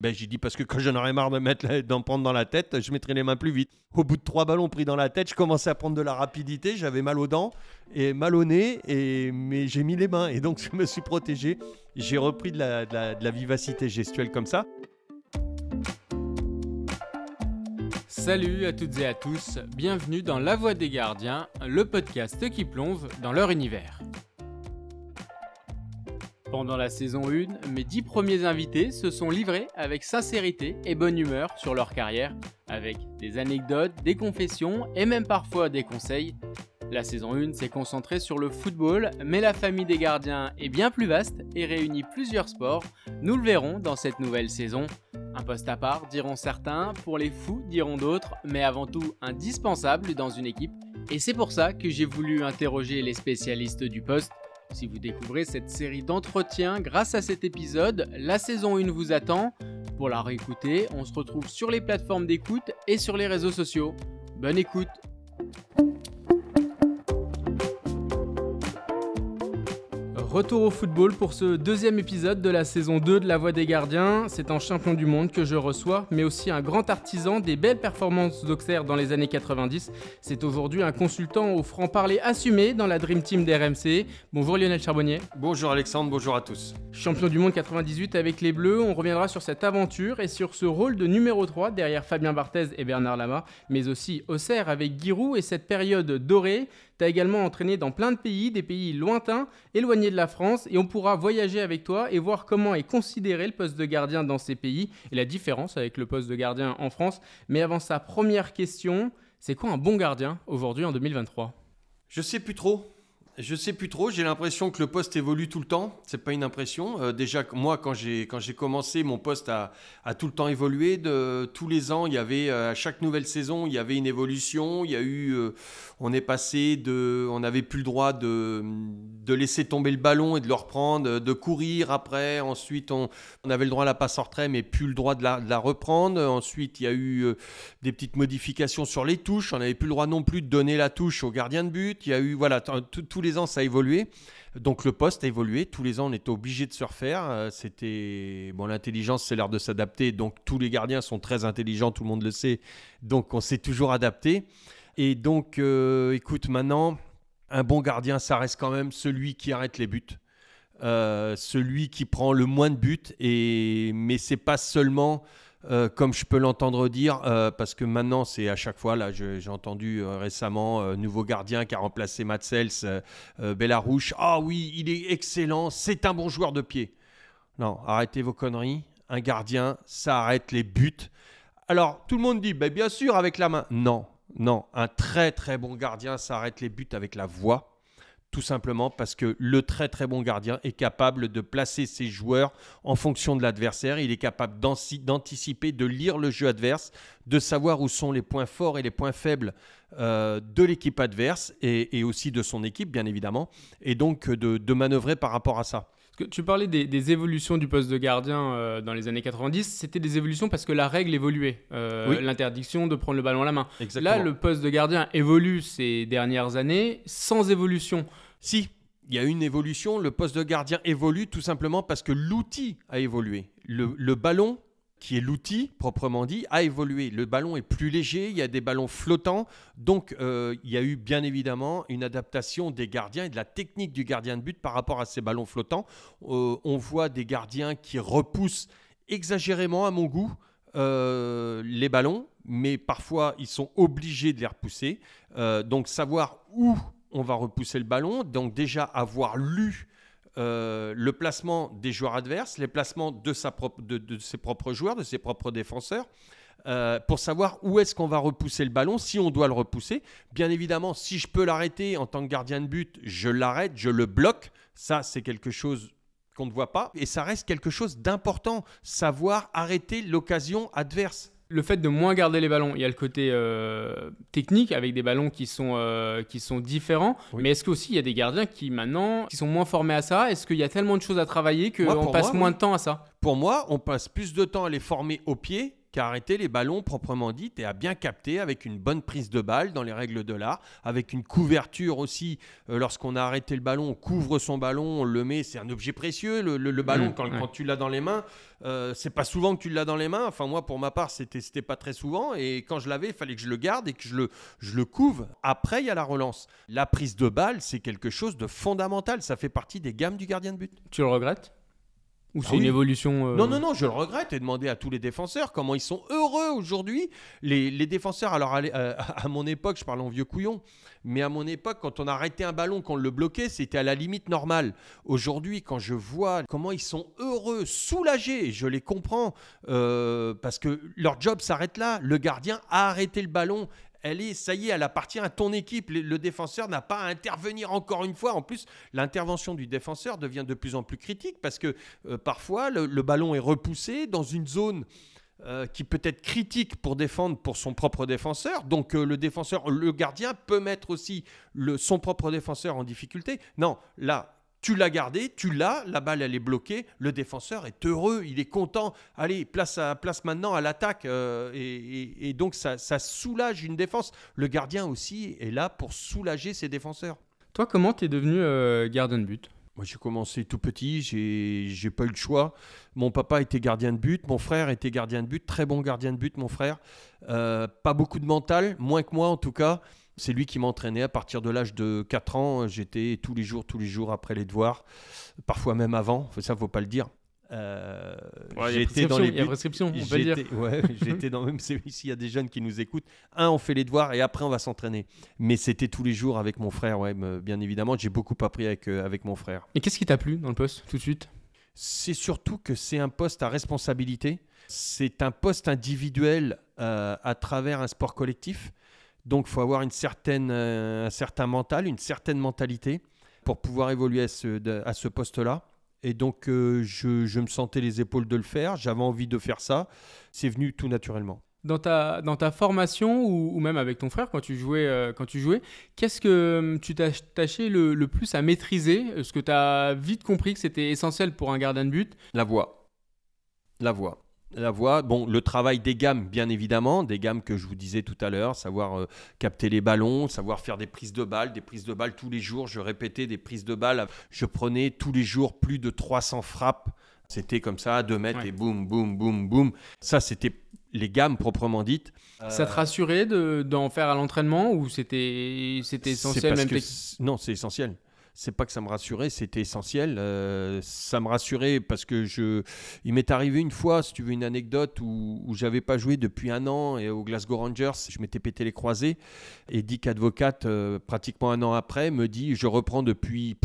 Ben, j'ai dit parce que quand j'en aurais marre de mettre d'en prendre dans la tête, je mettrais les mains plus vite. Au bout de trois ballons pris dans la tête, je commençais à prendre de la rapidité, j'avais mal aux dents et mal au nez, et... mais j'ai mis les mains et donc je me suis protégé. J'ai repris la- de la vivacité gestuelle comme ça. Salut à toutes et à tous, bienvenue dans La Voix des Gardiens, le podcast qui plonge dans leur univers. Pendant la saison 1, mes 10 premiers invités se sont livrés avec sincérité et bonne humeur sur leur carrière, avec des anecdotes, des confessions et même parfois des conseils. La saison 1 s'est concentrée sur le football, mais la famille des gardiens est bien plus vaste et réunit plusieurs sports. Nous le verrons dans cette nouvelle saison. Un poste à part, diront certains, pour les fous, diront d'autres, mais avant tout indispensable dans une équipe. Et c'est pour ça que j'ai voulu interroger les spécialistes du poste. Si vous découvrez cette série d'entretiens grâce à cet épisode, la saison 1 vous attend. Pour la réécouter, on se retrouve sur les plateformes d'écoute et sur les réseaux sociaux. Bonne écoute Retour au football pour ce deuxième épisode de la saison 2 de La Voix des Gardiens. C'est un champion du monde que je reçois, mais aussi un grand artisan des belles performances d'Auxerre dans les années 90. C'est aujourd'hui un consultant au franc-parler assumé dans la Dream Team d'RMC. Bonjour Lionel Charbonnier. Bonjour Alexandre, bonjour à tous. Champion du monde 98 avec les Bleus, on reviendra sur cette aventure et sur ce rôle de numéro 3 derrière Fabien Barthez et Bernard Lama, mais aussi Auxerre avec Giroud et cette période dorée. T'as également entraîné dans plein de pays, des pays lointains, éloignés de France, et on pourra voyager avec toi et voir comment est considéré le poste de gardien dans ces pays et la différence avec le poste de gardien en France. Mais avant ça, première question, c'est quoi un bon gardien aujourd'hui en 2023 Je sais plus trop. Je sais plus trop. J'ai l'impression que le poste évolue tout le temps. C'est pas une impression. Euh, déjà, moi, quand j'ai quand j'ai commencé, mon poste a, a tout le temps évolué. De tous les ans, il y avait euh, à chaque nouvelle saison, il y avait une évolution. Il y a eu, euh, on est passé de, on n'avait plus le droit de de laisser tomber le ballon et de le reprendre, de courir après. Ensuite, on, on avait le droit à la passe en retrait, mais plus le droit de la, reprendre. Ensuite, il y a eu des petites modifications sur les touches. On n'avait plus le droit non plus de donner la touche au gardien de but. Il y a eu, voilà, tous les ans, ça a évolué. Donc le poste a évolué. Tous les ans, on était obligé de se refaire. Euh, C'était bon, l'intelligence, c'est l'art de s'adapter. Donc tous les gardiens sont très intelligents, tout le monde le sait. Donc on s'est toujours adapté. Et donc, euh, écoute, maintenant, un bon gardien, ça reste quand même celui qui arrête les buts. Euh, celui qui prend le moins de buts et mais c'est pas seulement euh, comme je peux l'entendre dire, euh, parce que maintenant c'est à chaque fois, là j'ai entendu euh, récemment, nouveau gardien qui a remplacé Matsels, Bellarouche, ah oui, il est excellent, c'est un bon joueur de pied. Non, arrêtez vos conneries, un gardien, ça arrête les buts. Alors tout le monde dit, ben, bien sûr avec la main. Non, non, un très très bon gardien, ça arrête les buts avec la voix. Tout simplement parce que le très très bon gardien est capable de placer ses joueurs en fonction de l'adversaire. Il est capable d'anticiper, de lire le jeu adverse, de savoir où sont les points forts et les points faibles euh, de l'équipe adverse et, aussi de son équipe, bien évidemment. Et donc euh, de manœuvrer par rapport à ça. Tu parlais des, des évolutions du poste de gardien euh, dans les années 90, c'était des évolutions parce que la règle évoluait. Euh, Oui. L'interdiction de prendre le ballon à la main. Exactement. Là, le poste de gardien évolue ces dernières années sans évolution. Si, il y a une évolution. Le poste de gardien évolue tout simplement parce que l'outil a évolué. Le, le ballon, qui est l'outil proprement dit, a évolué. Le ballon est plus léger, il y a des ballons flottants. Donc, euh, il y a eu bien évidemment une adaptation des gardiens et de la technique du gardien de but par rapport à ces ballons flottants. Euh, on voit des gardiens qui repoussent exagérément, à mon goût, euh, les ballons, mais parfois ils sont obligés de les repousser. Donc, savoir où on va repousser le ballon. Donc déjà avoir lu euh, le placement des joueurs adverses, les placements de, ses propres joueurs, de ses propres défenseurs, euh, pour savoir où est-ce qu'on va repousser le ballon, si on doit le repousser. Bien évidemment, si je peux l'arrêter en tant que gardien de but, je l'arrête, je le bloque. Ça, c'est quelque chose qu'on ne voit pas. Et ça reste quelque chose d'important, savoir arrêter l'occasion adverse. Le fait de moins garder les ballons, il y a le côté euh, technique avec des ballons qui sont, euh, qui sont différents. Oui. Mais est-ce qu'aussi il y a des gardiens qui maintenant qui sont moins formés à ça? Est-ce qu'il y a tellement de choses à travailler qu'on passe moi, moins oui. de temps à ça? Pour moi, on passe plus de temps à les former au pied a arrêté les ballons proprement dit et a bien capté avec une bonne prise de balle dans les règles de l'art, avec une couverture aussi. Euh, lorsqu'on a arrêté le ballon, on couvre son ballon, on le met, c'est un objet précieux, le, ballon, mmh, quand, tu l'as dans les mains. Euh, c'est pas souvent que tu l'as dans les mains. Enfin, moi, pour ma part, c'était, c'était pas très souvent. Et quand je l'avais, il fallait que je le garde et que je le, je le couvre. Après, il y a la relance. La prise de balle, c'est quelque chose de fondamental. Ça fait partie des gammes du gardien de but. Tu le regrettes? Ou ah c'est une évolution euh, Non, non, non, je le regrette et demander à tous les défenseurs comment ils sont heureux aujourd'hui. Les, les, défenseurs, alors à, euh, à, mon époque, je parle en vieux couillon, mais à mon époque, quand on arrêtait un ballon, qu'on le bloquait, c'était à la limite normale. Aujourd'hui, quand je vois comment ils sont heureux, soulagés, je les comprends, euh, parce que leur job s'arrête là. Le gardien a arrêté le ballon elle ça y est, elle appartient à ton équipe. Le, défenseur n'a pas à intervenir encore une fois. En plus, l'intervention du défenseur devient de plus en plus critique parce que euh, parfois le, ballon est repoussé dans une zone euh, qui peut être critique pour défendre pour son propre défenseur. Donc euh, le défenseur, le gardien peut mettre aussi le, son propre défenseur en difficulté. Non, là, tu l'as gardé, tu l'as, la balle elle est bloquée, le défenseur est heureux, il est content. Allez, place, à, place maintenant à l'attaque. Euh, et, donc ça, soulage une défense. Le gardien aussi est là pour soulager ses défenseurs. Toi, comment tu es devenu euh, gardien de but? Moi, j'ai commencé tout petit, j'ai pas eu le choix. Mon papa était gardien de but, mon frère était gardien de but, très bon gardien de but, mon frère. Euh, pas beaucoup de mental, moins que moi en tout cas. C'est lui qui m'entraînait à partir de l'âge de 4 ans. J'étais tous les jours, tous les jours après les devoirs, parfois même avant. Ça, faut pas le dire. Euh, j'étais dans les Il y a prescription, on peut dire. Ouais, j'étais dans même s'il y a des jeunes qui nous écoutent. Un, on fait les devoirs et après on va s'entraîner. Mais c'était tous les jours avec mon frère, ouais, bien évidemment. J'ai beaucoup appris avec euh, avec mon frère. Et qu'est-ce qui t'a plu dans le poste tout de suite? C'est surtout que c'est un poste à responsabilité. C'est un poste individuel euh, à travers un sport collectif. Donc, il faut avoir une certaine, euh, un certain mental, une certaine mentalité pour pouvoir évoluer à ce, à ce poste-là. Et donc, euh, je, je, me sentais les épaules de le faire. J'avais envie de faire ça. C'est venu tout naturellement. Dans ta, dans ta formation ou, même avec ton frère quand tu jouais, euh, quand tu jouais qu'est-ce que hum, tu t'as tâché le, le, plus à maîtriser? Est-ce que tu as vite compris que c'était essentiel pour un gardien de but? La voix. La voix la voix. Bon, le travail des gammes, bien évidemment, des gammes que je vous disais tout à l'heure, savoir euh, capter les ballons, savoir faire des prises de balles, des prises de balles tous les jours. Je répétais des prises de balles. Je prenais tous les jours plus de 300 frappes. C'était comme ça, à 2 mètres et boum, boum, boum, boum. Ça, c'était les gammes proprement dites. Ça te rassurait d'en faire à l'entraînement ou c'était essentiel même Non, c'est essentiel c'est pas que ça me rassurait, c'était essentiel. Euh, ça me rassurait parce que je, il m'est arrivé une fois, si tu veux une anecdote, où, où j'avais pas joué depuis un an et au Glasgow Rangers, je m'étais pété les croisés et Dick Advocat, euh, pratiquement un an après, me dit je reprends depuis.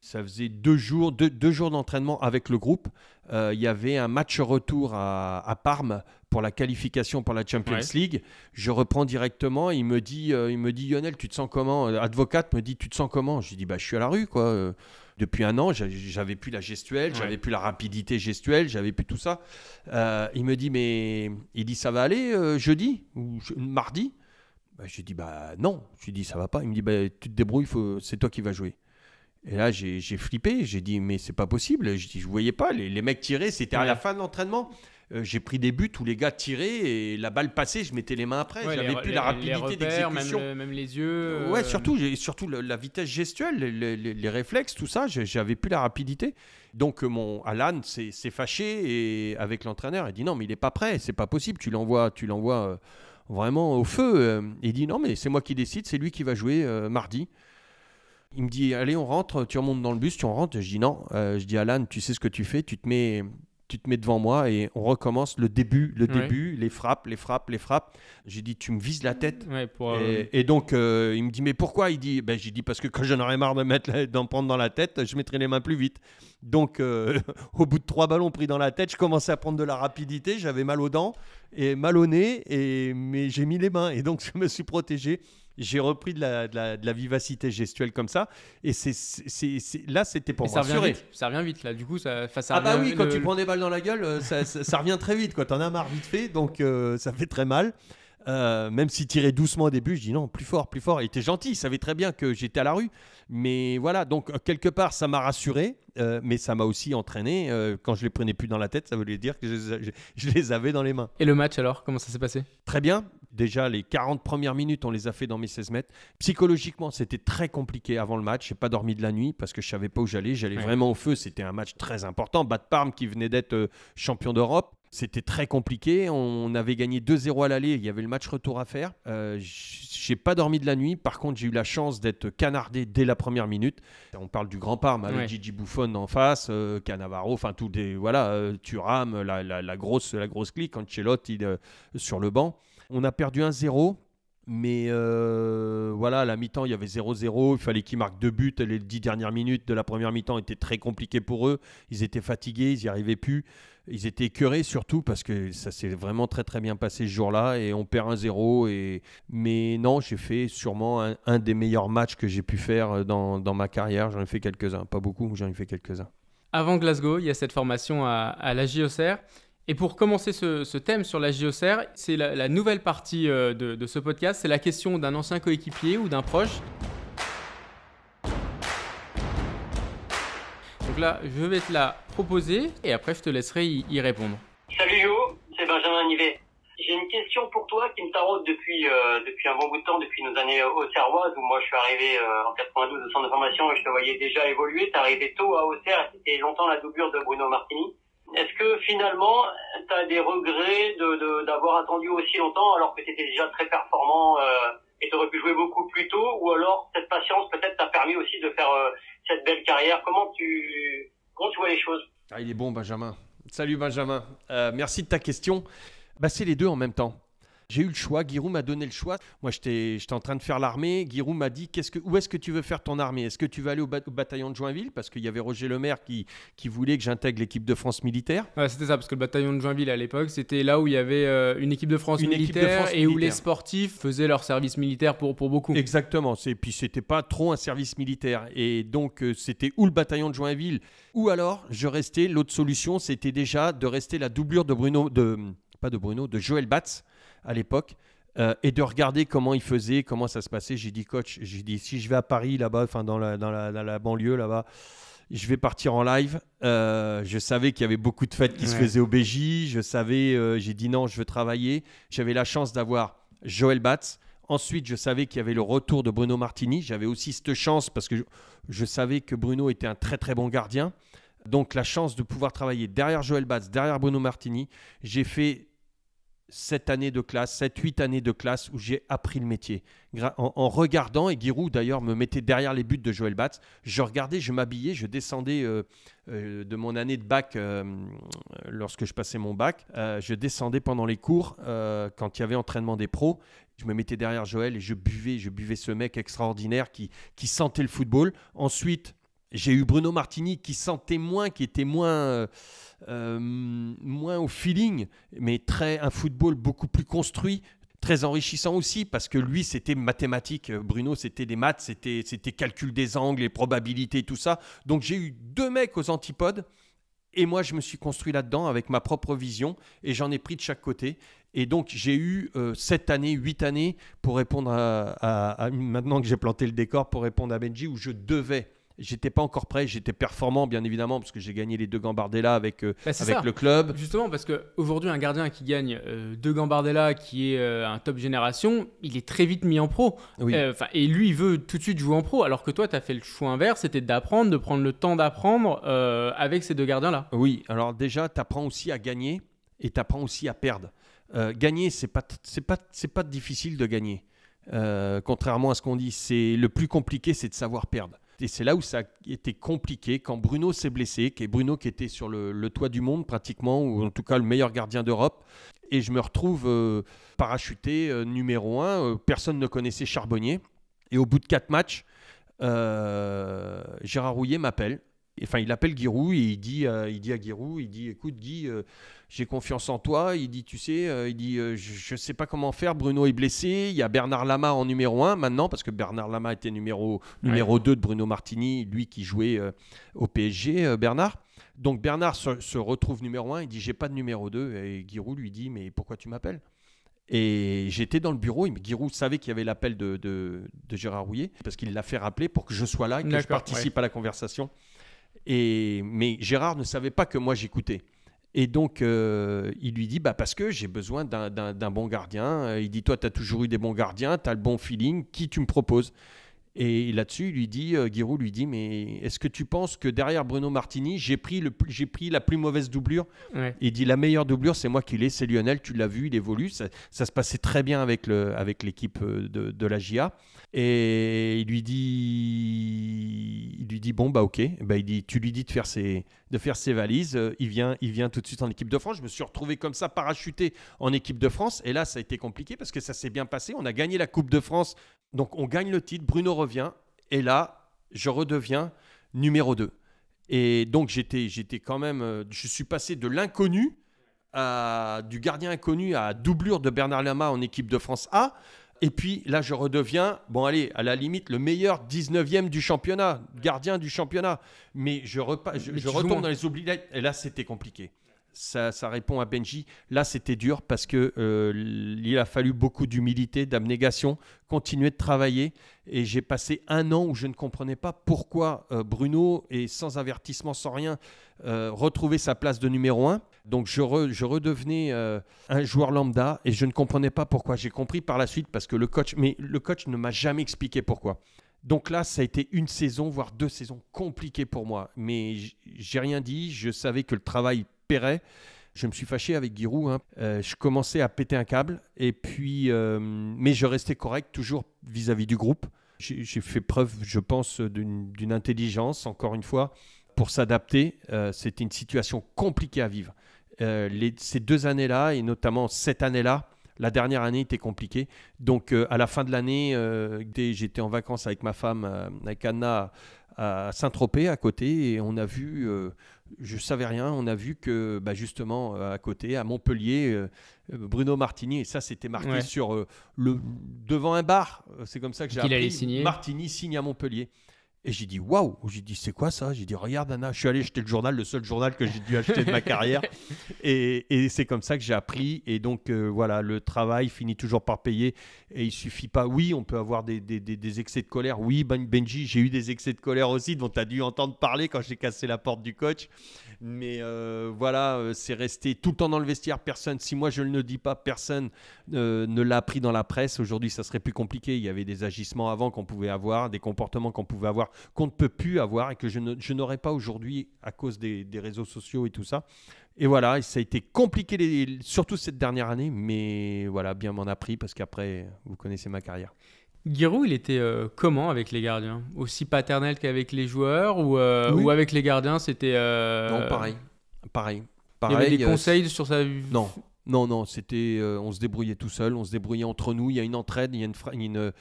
ça faisait deux jours, deux, jours d'entraînement avec le groupe. Euh, il y avait un match retour à Parme pour la qualification pour la Champions League. Je reprends directement. Il me dit, euh, il me dit, Lionel, tu te sens comment? Euh, Advocate me dit, tu te sens comment? Je lui dis, bah, je suis à la rue, quoi. Euh, depuis un an, j'avais plus la gestuelle, j'avais plus la rapidité gestuelle, j'avais plus tout ça. il me dit, mais il dit, ça va aller jeudi ou mardi? Bah, Je lui dis, bah non. Je lui dis, ça va pas. Il me dit, bah, tu te débrouilles, c'est toi qui vas jouer. Et là, j'ai flippé. J'ai dit, mais c'est pas possible. Je dis, je voyais pas. Les, les mecs tiraient, c'était à la fin de l'entraînement. Euh, j'ai pris des buts où les gars tiraient et la balle passait, je mettais les mains après. J'avais plus la rapidité d'exécution. Même, même, les yeux. Ouais, euh, surtout, surtout la vitesse gestuelle, les, réflexes, tout ça, j'avais plus la rapidité. Donc euh, mon Alan s'est fâché et avec l'entraîneur, il dit non, mais il n'est pas prêt, c'est pas possible, tu l'envoies, tu l'envoies vraiment au feu. Il dit non, mais c'est moi qui décide, c'est lui qui va jouer mardi. Il me dit allez, on rentre, tu remontes dans le bus, tu rentres. Je dis non. je dis Alan, tu sais ce que tu fais, tu te mets tu te mets devant moi et on recommence le début, le début, les frappes, les frappes, les frappes. J'ai dit, tu me vises la tête. Euh, et, donc, euh, il me dit, mais pourquoi? Il dit, ben, j'ai dit, parce que quand j'en aurais marre de mettre, d'en prendre dans la tête, je mettrai les mains plus vite. Donc, euh, au bout de trois ballons pris dans la tête, je commençais à prendre de la rapidité, j'avais mal aux dents et mal au nez, et, mais j'ai mis les mains et donc je me suis protégé j'ai repris de la, de, la, vivacité gestuelle comme ça. Et c'est, là, c'était pour ça revient vite. Ça revient vite, là. Du coup, ça, ça Ah, bah oui, quand tu prends des balles dans la gueule, euh, ça, ça, revient très vite. Tu en as marre vite fait, donc euh, ça fait très mal. Euh, même s'il tirait doucement au début, je dis non, plus fort, plus fort. Il était gentil, il savait très bien que j'étais à la rue. Mais voilà, donc euh, quelque part, ça m'a rassuré, euh, mais ça m'a aussi entraîné. quand je les prenais plus dans la tête, ça voulait dire que je, les avais dans les mains. Et le match alors, comment ça s'est passé? Très bien. Déjà, les 40 premières minutes, on les a fait dans mes 16 mètres. Psychologiquement, c'était très compliqué avant le match. Je n'ai pas dormi de la nuit parce que je savais pas où j'allais. J'allais vraiment au feu. C'était un match très important. Bad Parme qui venait d'être champion d'Europe. C'était très compliqué. On avait gagné 2-0 à l'aller. Il y avait le match retour à faire. Euh, j'ai pas dormi de la nuit. Par contre, j'ai eu la chance d'être canardé dès la première minute. On parle du Grand Parme avec Gigi Buffon en face, euh, Canavaro, enfin tout des voilà, euh, Thuram, la, grosse la grosse clique, Ancelotti euh, sur le banc. On a perdu 1-0. Mais euh, voilà, à la mi-temps, il y avait 0-0. Il fallait qu'ils marquent deux buts. Les dix dernières minutes de la première mi-temps étaient très compliquées pour eux. Ils étaient fatigués, ils n'y arrivaient plus. Ils étaient écœurés surtout parce que ça s'est vraiment très très bien passé ce jour-là et on perd 1-0. Et... Mais non, j'ai fait sûrement un, des meilleurs matchs que j'ai pu faire dans, dans ma carrière. J'en ai fait quelques-uns, pas beaucoup, mais j'en ai fait quelques-uns. Avant Glasgow, il y a cette formation à, à la JOCR. Et pour commencer ce, thème sur la JOCR, c'est la, nouvelle partie euh, de, ce podcast, c'est la question d'un ancien coéquipier ou d'un proche. Donc là, je vais te la proposer et après je te laisserai y, répondre. Salut Jo, c'est Benjamin Nivet. J'ai une question pour toi qui me taraude depuis, euh, depuis un bon bout de temps, depuis nos années auxerroises, où moi je suis arrivé euh, en 92 au centre de formation et je te voyais déjà évoluer. Tu arrivé tôt à Auxerre c'était longtemps la doublure de Bruno Martini. Est-ce que finalement, tu as des regrets d'avoir de, attendu aussi longtemps alors que tu étais déjà très performant euh, et tu aurais pu jouer beaucoup plus tôt? Ou alors cette patience peut-être t'a permis aussi de faire euh, cette belle carrière Comment tu, comment tu vois les choses? Ah, Il est bon Benjamin. Salut Benjamin. Euh, merci de ta question. Bah, C'est les deux en même temps. J'ai eu le choix, Giroud m'a donné le choix. Moi, j'étais en train de faire l'armée. Giroud m'a dit que, où est-ce que tu veux faire ton armée? Est-ce que tu veux aller au, bataillon de Joinville? Parce qu'il y avait Roger Lemaire qui, qui voulait que j'intègre l'équipe de France militaire. Ouais, c'était ça, parce que le bataillon de Joinville à l'époque, c'était là où il y avait euh, une équipe de France militaire et où les sportifs faisaient leur service militaire pour, pour beaucoup. Exactement. Et puis, c'était pas trop un service militaire. Et donc, euh, c'était ou le bataillon de Joinville, ou alors je restais. L'autre solution, c'était déjà de rester la doublure de Bruno. De, pas de Bruno, de Joël Batz à l'époque. Euh, et de regarder comment il faisait, comment ça se passait. J'ai dit, coach, j'ai dit, si je vais à Paris, là-bas, enfin dans la, dans, la, banlieue, là-bas, je vais partir en live. Euh, je savais qu'il y avait beaucoup de fêtes qui se faisaient au BJ. Je savais, euh, j'ai dit non, je veux travailler. J'avais la chance d'avoir Joël Batz. Ensuite, je savais qu'il y avait le retour de Bruno Martini. J'avais aussi cette chance parce que je, je, savais que Bruno était un très très bon gardien. Donc la chance de pouvoir travailler derrière Joël Batz, derrière Bruno Martini. J'ai fait cette année de classe, 7-8 années de classe où j'ai appris le métier. En, regardant, et Giroud d'ailleurs me mettait derrière les buts de Joël Batz, je regardais, je m'habillais, je descendais euh, euh, de mon année de bac, euh, lorsque je passais mon bac, je descendais pendant les cours, quand il y avait entraînement des pros, je me mettais derrière Joël et je buvais, je buvais ce mec extraordinaire qui, qui sentait le football. Ensuite, j'ai eu Bruno Martini qui sentait moins, qui était moins, moins au feeling, mais très un football beaucoup plus construit, très enrichissant aussi parce que lui c'était mathématique Bruno c'était des maths c'était c'était calcul des angles les probabilités tout ça. Donc j'ai eu deux mecs aux antipodes et moi je me suis construit là-dedans avec ma propre vision et j'en ai pris de chaque côté. Et donc j'ai eu euh, sept années huit années pour répondre à maintenant que j'ai planté le décor pour répondre à Benji où je devais J'étais pas encore prêt, j'étais performant bien évidemment parce que j'ai gagné les deux Gambardella avec, euh, bah, avec le club. Justement parce qu'aujourd'hui un gardien qui gagne euh, deux Gambardella qui est euh, un top génération, il est très vite mis en pro. et lui il veut tout de suite jouer en pro alors que toi tu as fait le choix inverse, c'était d'apprendre, de prendre le temps d'apprendre avec ces deux gardiens là. Oui, alors déjà tu apprends aussi à gagner et tu apprends aussi à perdre. gagner c'est pas c'est pas c'est pas difficile de gagner. contrairement à ce qu'on dit, c'est le plus compliqué c'est de savoir perdre. Et c'est là où ça a été compliqué quand Bruno s'est blessé, qui est Bruno qui était sur le, toit du monde pratiquement, ou en tout cas le meilleur gardien d'Europe. Et je me retrouve euh, parachuté euh, numéro un. Euh, personne ne connaissait Charbonnier. Et au bout de quatre matchs, Gérard Rouillet m'appelle enfin, il appelle Giroud et il dit, il dit à Giroud, il dit, écoute Guy, j'ai confiance en toi. Il dit, tu sais, euh, il dit, euh, je ne sais pas comment faire. Bruno est blessé. Il y a Bernard Lama en numéro 1 maintenant, parce que Bernard Lama était numéro, numéro 2 de Bruno Martini, lui qui jouait euh, au PSG, Bernard. Donc Bernard se, retrouve numéro 1. Il dit, j'ai pas de numéro 2. Et Giroud lui dit, mais pourquoi tu m'appelles? Et j'étais dans le bureau, Giroud savait qu'il y avait l'appel de, de, Gérard Rouillet, parce qu'il l'a fait rappeler pour que je sois là et que je participe à la conversation. Mais Gérard ne savait pas que moi j'écoutais. Et donc, euh, il lui dit, bah, parce que j'ai besoin d'un bon gardien. Il dit, toi, tu as toujours eu des bons gardiens, tu as le bon feeling, qui tu me proposes? Et là-dessus, lui dit, euh, Giroud lui dit, mais est-ce que tu penses que derrière Bruno Martini, j'ai pris, le, j'ai pris la plus mauvaise doublure Il dit, la meilleure doublure, c'est moi qui l'ai, c'est Lionel, tu l'as vu, il évolue. Ça, se passait très bien avec, le, avec l'équipe euh, de, de la GIA. Et il lui dit, il lui dit bon bah ok, bah, il dit, tu lui dis de faire ses, de faire ses valises. Euh, il vient, il vient tout de suite en équipe de France. Je me suis retrouvé comme ça parachuté en équipe de France. Et là, ça a été compliqué parce que ça s'est bien passé. On a gagné la Coupe de France, donc on gagne le titre. Bruno revient et là, je redeviens numéro 2. Et donc j'étais, j'étais quand même, euh, je suis passé de l'inconnu à du gardien inconnu à doublure de Bernard Lama en équipe de France A. Et puis là, je redeviens, bon, allez, à la limite, le meilleur 19e du championnat, gardien du championnat. Mais je, je, retombe dans les oubliettes. Et là, c'était compliqué. Ça, répond à Benji. Là, c'était dur parce que euh, il a fallu beaucoup d'humilité, d'abnégation, continuer de travailler. Et j'ai passé un an où je ne comprenais pas pourquoi euh, Bruno, et sans avertissement, sans rien, euh, retrouvait sa place de numéro 1. Donc je, redevenais euh, un joueur lambda et je ne comprenais pas pourquoi. J'ai compris par la suite parce que le coach, mais le coach ne m'a jamais expliqué pourquoi. Donc là, ça a été une saison, voire deux saisons compliquées pour moi. Mais j'ai rien dit. Je savais que le travail paierait. Je me suis fâché avec Giroud. Hein. Euh, je commençais à péter un câble. Et puis, euh, mais je restais correct toujours vis-à-vis du groupe. J'ai fait preuve, je pense, d'une intelligence, encore une fois, pour s'adapter. C'était une situation compliquée à vivre. Euh, ces deux années-là, et notamment cette année-là, la dernière année était compliquée. Donc euh, à la fin de l'année, euh, j'étais en vacances avec ma femme, avec Anna, à Saint-Tropez à côté, et on a vu, je savais rien, on a vu que bah, justement à côté, à Montpellier, Bruno Martini, et ça c'était marqué sur le devant un bar, c'est comme ça que j'ai appris. Martini signe à Montpellier. Et j'ai dit waouh J'ai dit c'est quoi ça? J'ai dit regarde Anna, je suis allé acheter le journal, le seul journal que j'ai dû acheter de ma carrière. Et, et c'est comme ça que j'ai appris. Et donc euh, voilà, le travail finit toujours par payer. Et il suffit pas. Oui, on peut avoir des, des, des, excès de colère. Oui, ben, Benji, j'ai eu des excès de colère aussi dont tu as dû entendre parler quand j'ai cassé la porte du coach. Mais euh, voilà, euh, c'est resté tout le temps dans le vestiaire. Personne, si moi je ne le dis pas, personne ne l'a appris dans la presse. Aujourd'hui, ça serait plus compliqué. Il y avait des agissements avant qu'on pouvait avoir, des comportements qu'on pouvait avoir qu'on ne peut plus avoir et que je, n'aurais pas aujourd'hui à cause des, réseaux sociaux et tout ça. Et voilà, ça a été compliqué, surtout cette dernière année, mais voilà, bien m'en a pris parce qu'après, vous connaissez ma carrière. Giroud, il était euh, comment avec les gardiens? Aussi paternel qu'avec les joueurs ou, euh, ou avec les gardiens, c'était. Euh, non, pareil. Pareil. Il y avait des conseils sur sa. Non. Non, non, c'était, on se débrouillait tout seul, on se débrouillait entre nous. Il y a une entraide, il y a une,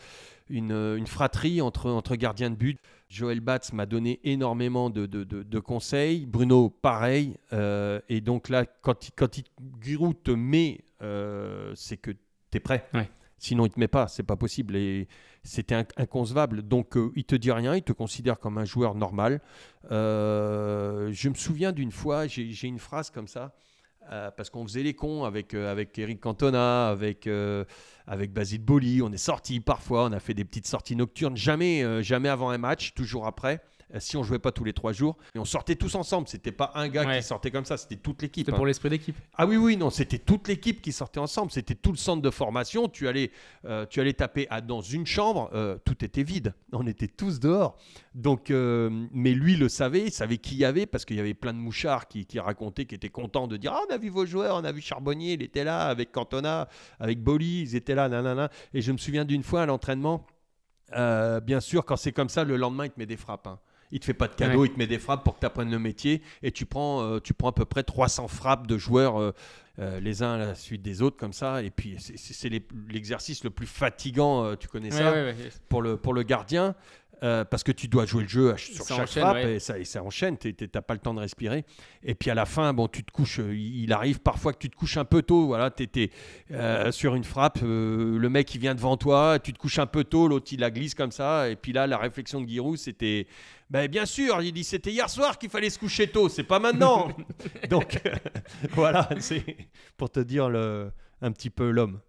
une, une, fratrie entre, entre gardiens de but. Joël Batz m'a donné énormément de, de, conseils. Bruno, pareil. Et donc là, quand, quand il, Giroud te met, c'est que tu es prêt. Sinon, il te met pas, c'est pas possible. Et c'était inconcevable. Donc, euh, il te dit rien, il te considère comme un joueur normal. je me souviens d'une fois, j'ai une phrase comme ça. Euh, parce qu'on faisait les cons avec, euh, avec Eric Cantona, avec, euh, avec Basile Boli. On est sortis parfois, on a fait des petites sorties nocturnes, jamais, jamais avant un match, toujours après. Euh, si on jouait pas tous les trois jours. Et on sortait tous ensemble. C'était pas un gars qui sortait comme ça, c'était toute l'équipe. C'était pour hein. l'esprit d'équipe. Ah oui, oui, non, c'était toute l'équipe qui sortait ensemble. C'était tout le centre de formation. Tu allais, euh, tu allais taper à, dans une chambre, euh, tout était vide. On était tous dehors. Donc, mais lui le savait, il savait qui y avait parce qu'il y avait plein de mouchards qui, qui racontaient, qui étaient contents de dire Ah, on a vu vos joueurs, on a vu Charbonnier, il était là, avec Cantona, avec Boli, ils étaient là, nanana. Et je me souviens d'une fois à l'entraînement. bien sûr, quand c'est comme ça, le lendemain, il te met des frappes. Hein il te fait pas de cadeau, il te met des frappes pour que tu apprennes le métier et tu prends, euh, tu prends à peu près 300 frappes de joueurs euh, euh, les uns à la suite des autres comme ça et puis c'est l'exercice le plus fatigant, tu connais ça, pour, le, pour le gardien. Parce que tu dois jouer le jeu sur chaque frappe et, ça, et ça enchaîne, tu n'as pas le temps de respirer. Et puis à la fin, bon, tu te couches, il arrive parfois que tu te couches un peu tôt, voilà, tu étais sur une frappe, le mec il vient devant toi, tu te couches un peu tôt, l'autre il la glisse comme ça, et puis là la réflexion de Giroud c'était, ben, bien sûr, il dit c'était hier soir qu'il fallait se coucher tôt, c'est pas maintenant. Donc voilà, c'est pour te dire le, un petit peu l'homme.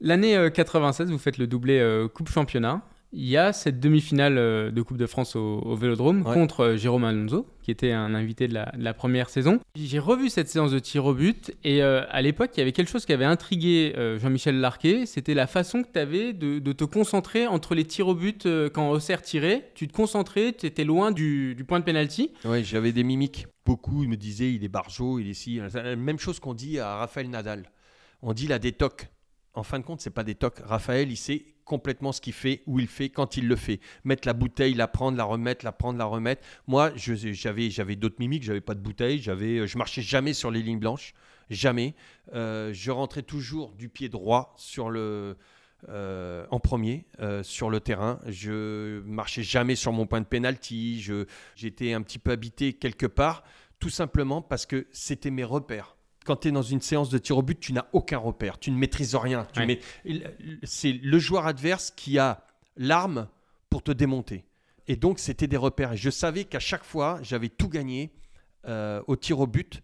L'année 96, vous faites le doublé Coupe Championnat il y a cette demi-finale euh, de Coupe de France au, Vélodrome contre euh, Jérôme Alonso, qui était un invité de la, première saison. J'ai revu cette séance de tir au but et euh, à l'époque, il y avait quelque chose qui avait intrigué Jean-Michel Larquet, c'était la façon que tu avais de, te concentrer entre les tirs au but quand Auxerre tirait. Tu te concentrais, tu étais loin du, point de pénalty. Oui, j'avais des mimiques. Beaucoup me disaient il est barjot, il est ici. Même chose qu'on dit à Raphaël Nadal. On dit la détoque en fin de compte, c'est pas des tocs. Raphaël, il sait complètement ce qu'il fait, où il fait, quand il le fait. Mettre la bouteille, la prendre, la remettre, la prendre, la remettre. Moi, j'avais, d'autres mimiques, j'avais pas de bouteille, j'avais, je marchais jamais sur les lignes blanches, jamais. Euh, je rentrais toujours du pied droit sur le, euh, en premier euh, sur le terrain. Je marchais jamais sur mon point de pénalty. j'étais un petit peu habité quelque part, tout simplement parce que c'était mes repères quand tu es dans une séance de tir au but, tu n'as aucun repère, tu ne maîtrises rien. C'est le joueur adverse qui a l'arme pour te démonter. Et donc, c'était des repères. Et je savais qu'à chaque fois, j'avais tout gagné euh, au tir au but.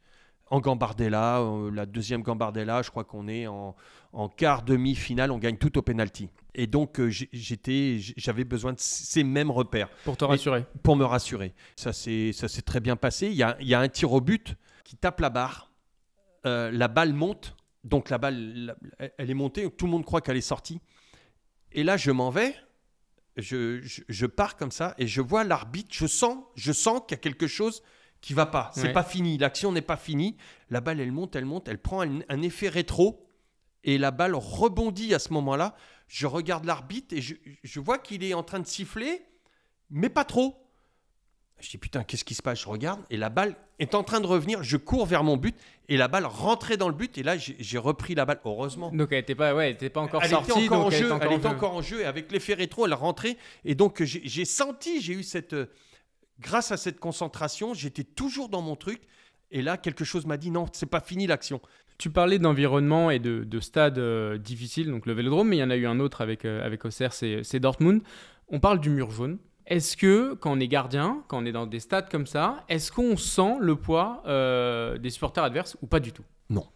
En Gambardella, euh, la deuxième Gambardella, je crois qu'on est en, quart, demi-finale, on gagne tout au penalty. Et donc, euh, j'étais, j'avais besoin de ces mêmes repères. Pour te rassurer. pour me rassurer. Ça s'est très bien passé. Il y, a, il y a un tir au but qui tape la barre euh, la balle monte, donc la balle, elle est montée, tout le monde croit qu'elle est sortie. Et là, je m'en vais, je, pars comme ça, et je vois l'arbitre, je sens, je sens qu'il y a quelque chose qui va pas. C'est pas fini, l'action n'est pas finie. La balle, elle monte, elle monte, elle prend un, effet rétro, et la balle rebondit à ce moment-là. Je regarde l'arbitre et je vois qu'il est en train de siffler, mais pas trop. Je dis putain, qu'est-ce qui se passe? Je regarde et la balle est en train de revenir. Je cours vers mon but et la balle rentrait dans le but. Et là, j'ai repris la balle, heureusement. Donc elle n'était pas, ouais, pas encore elle sortie. Était encore en jeu, elle, était encore en jeu. Et avec l'effet rétro, elle rentrait. Et donc j'ai senti, j'ai eu cette. Euh, grâce à cette concentration, j'étais toujours dans mon truc. Et là, quelque chose m'a dit non, c'est pas fini l'action. Tu parlais d'environnement et de, de stade euh, difficile, donc le Vélodrome, mais il y en a eu un autre avec, euh, avec Auxerre, c'est Dortmund. On parle du mur jaune. Est-ce que quand on est gardien, quand on est dans des stades comme ça, est-ce qu'on sent le poids euh, des supporters adverses ou pas du tout? Non.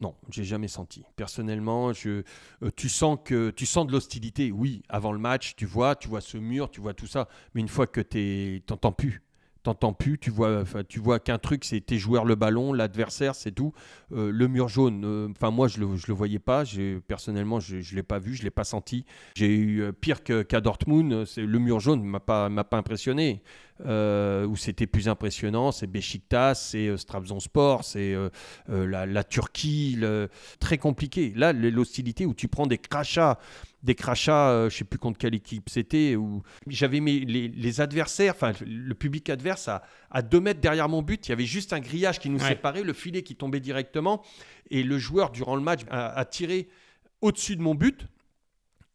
Non, j'ai jamais senti. Personnellement, je, euh, tu sens que tu sens de l'hostilité. Oui, avant le match, tu vois, tu vois ce mur, tu vois tout ça. Mais une fois que tu n'entends plus, t'entends plus, tu vois, tu vois qu'un truc, c'est tes joueurs le ballon, l'adversaire, c'est tout. Euh, le mur jaune, euh, enfin moi je le, le voyais pas, personnellement je, ne l'ai pas vu, je l'ai pas senti. J'ai eu euh, pire qu'à Dortmund, c'est le mur jaune m'a pas m'a pas impressionné. où c'était plus impressionnant, c'est Besiktas, c'est Sport, c'est la, Turquie, très compliqué. Là, l'hostilité où tu prends des crachats des crachats, euh, je ne sais plus contre quelle équipe c'était, où j'avais mis les, adversaires, enfin le public adverse à, à deux mètres derrière mon but, il y avait juste un grillage qui nous séparait, le filet qui tombait directement, et le joueur durant le match a tiré au-dessus de mon but,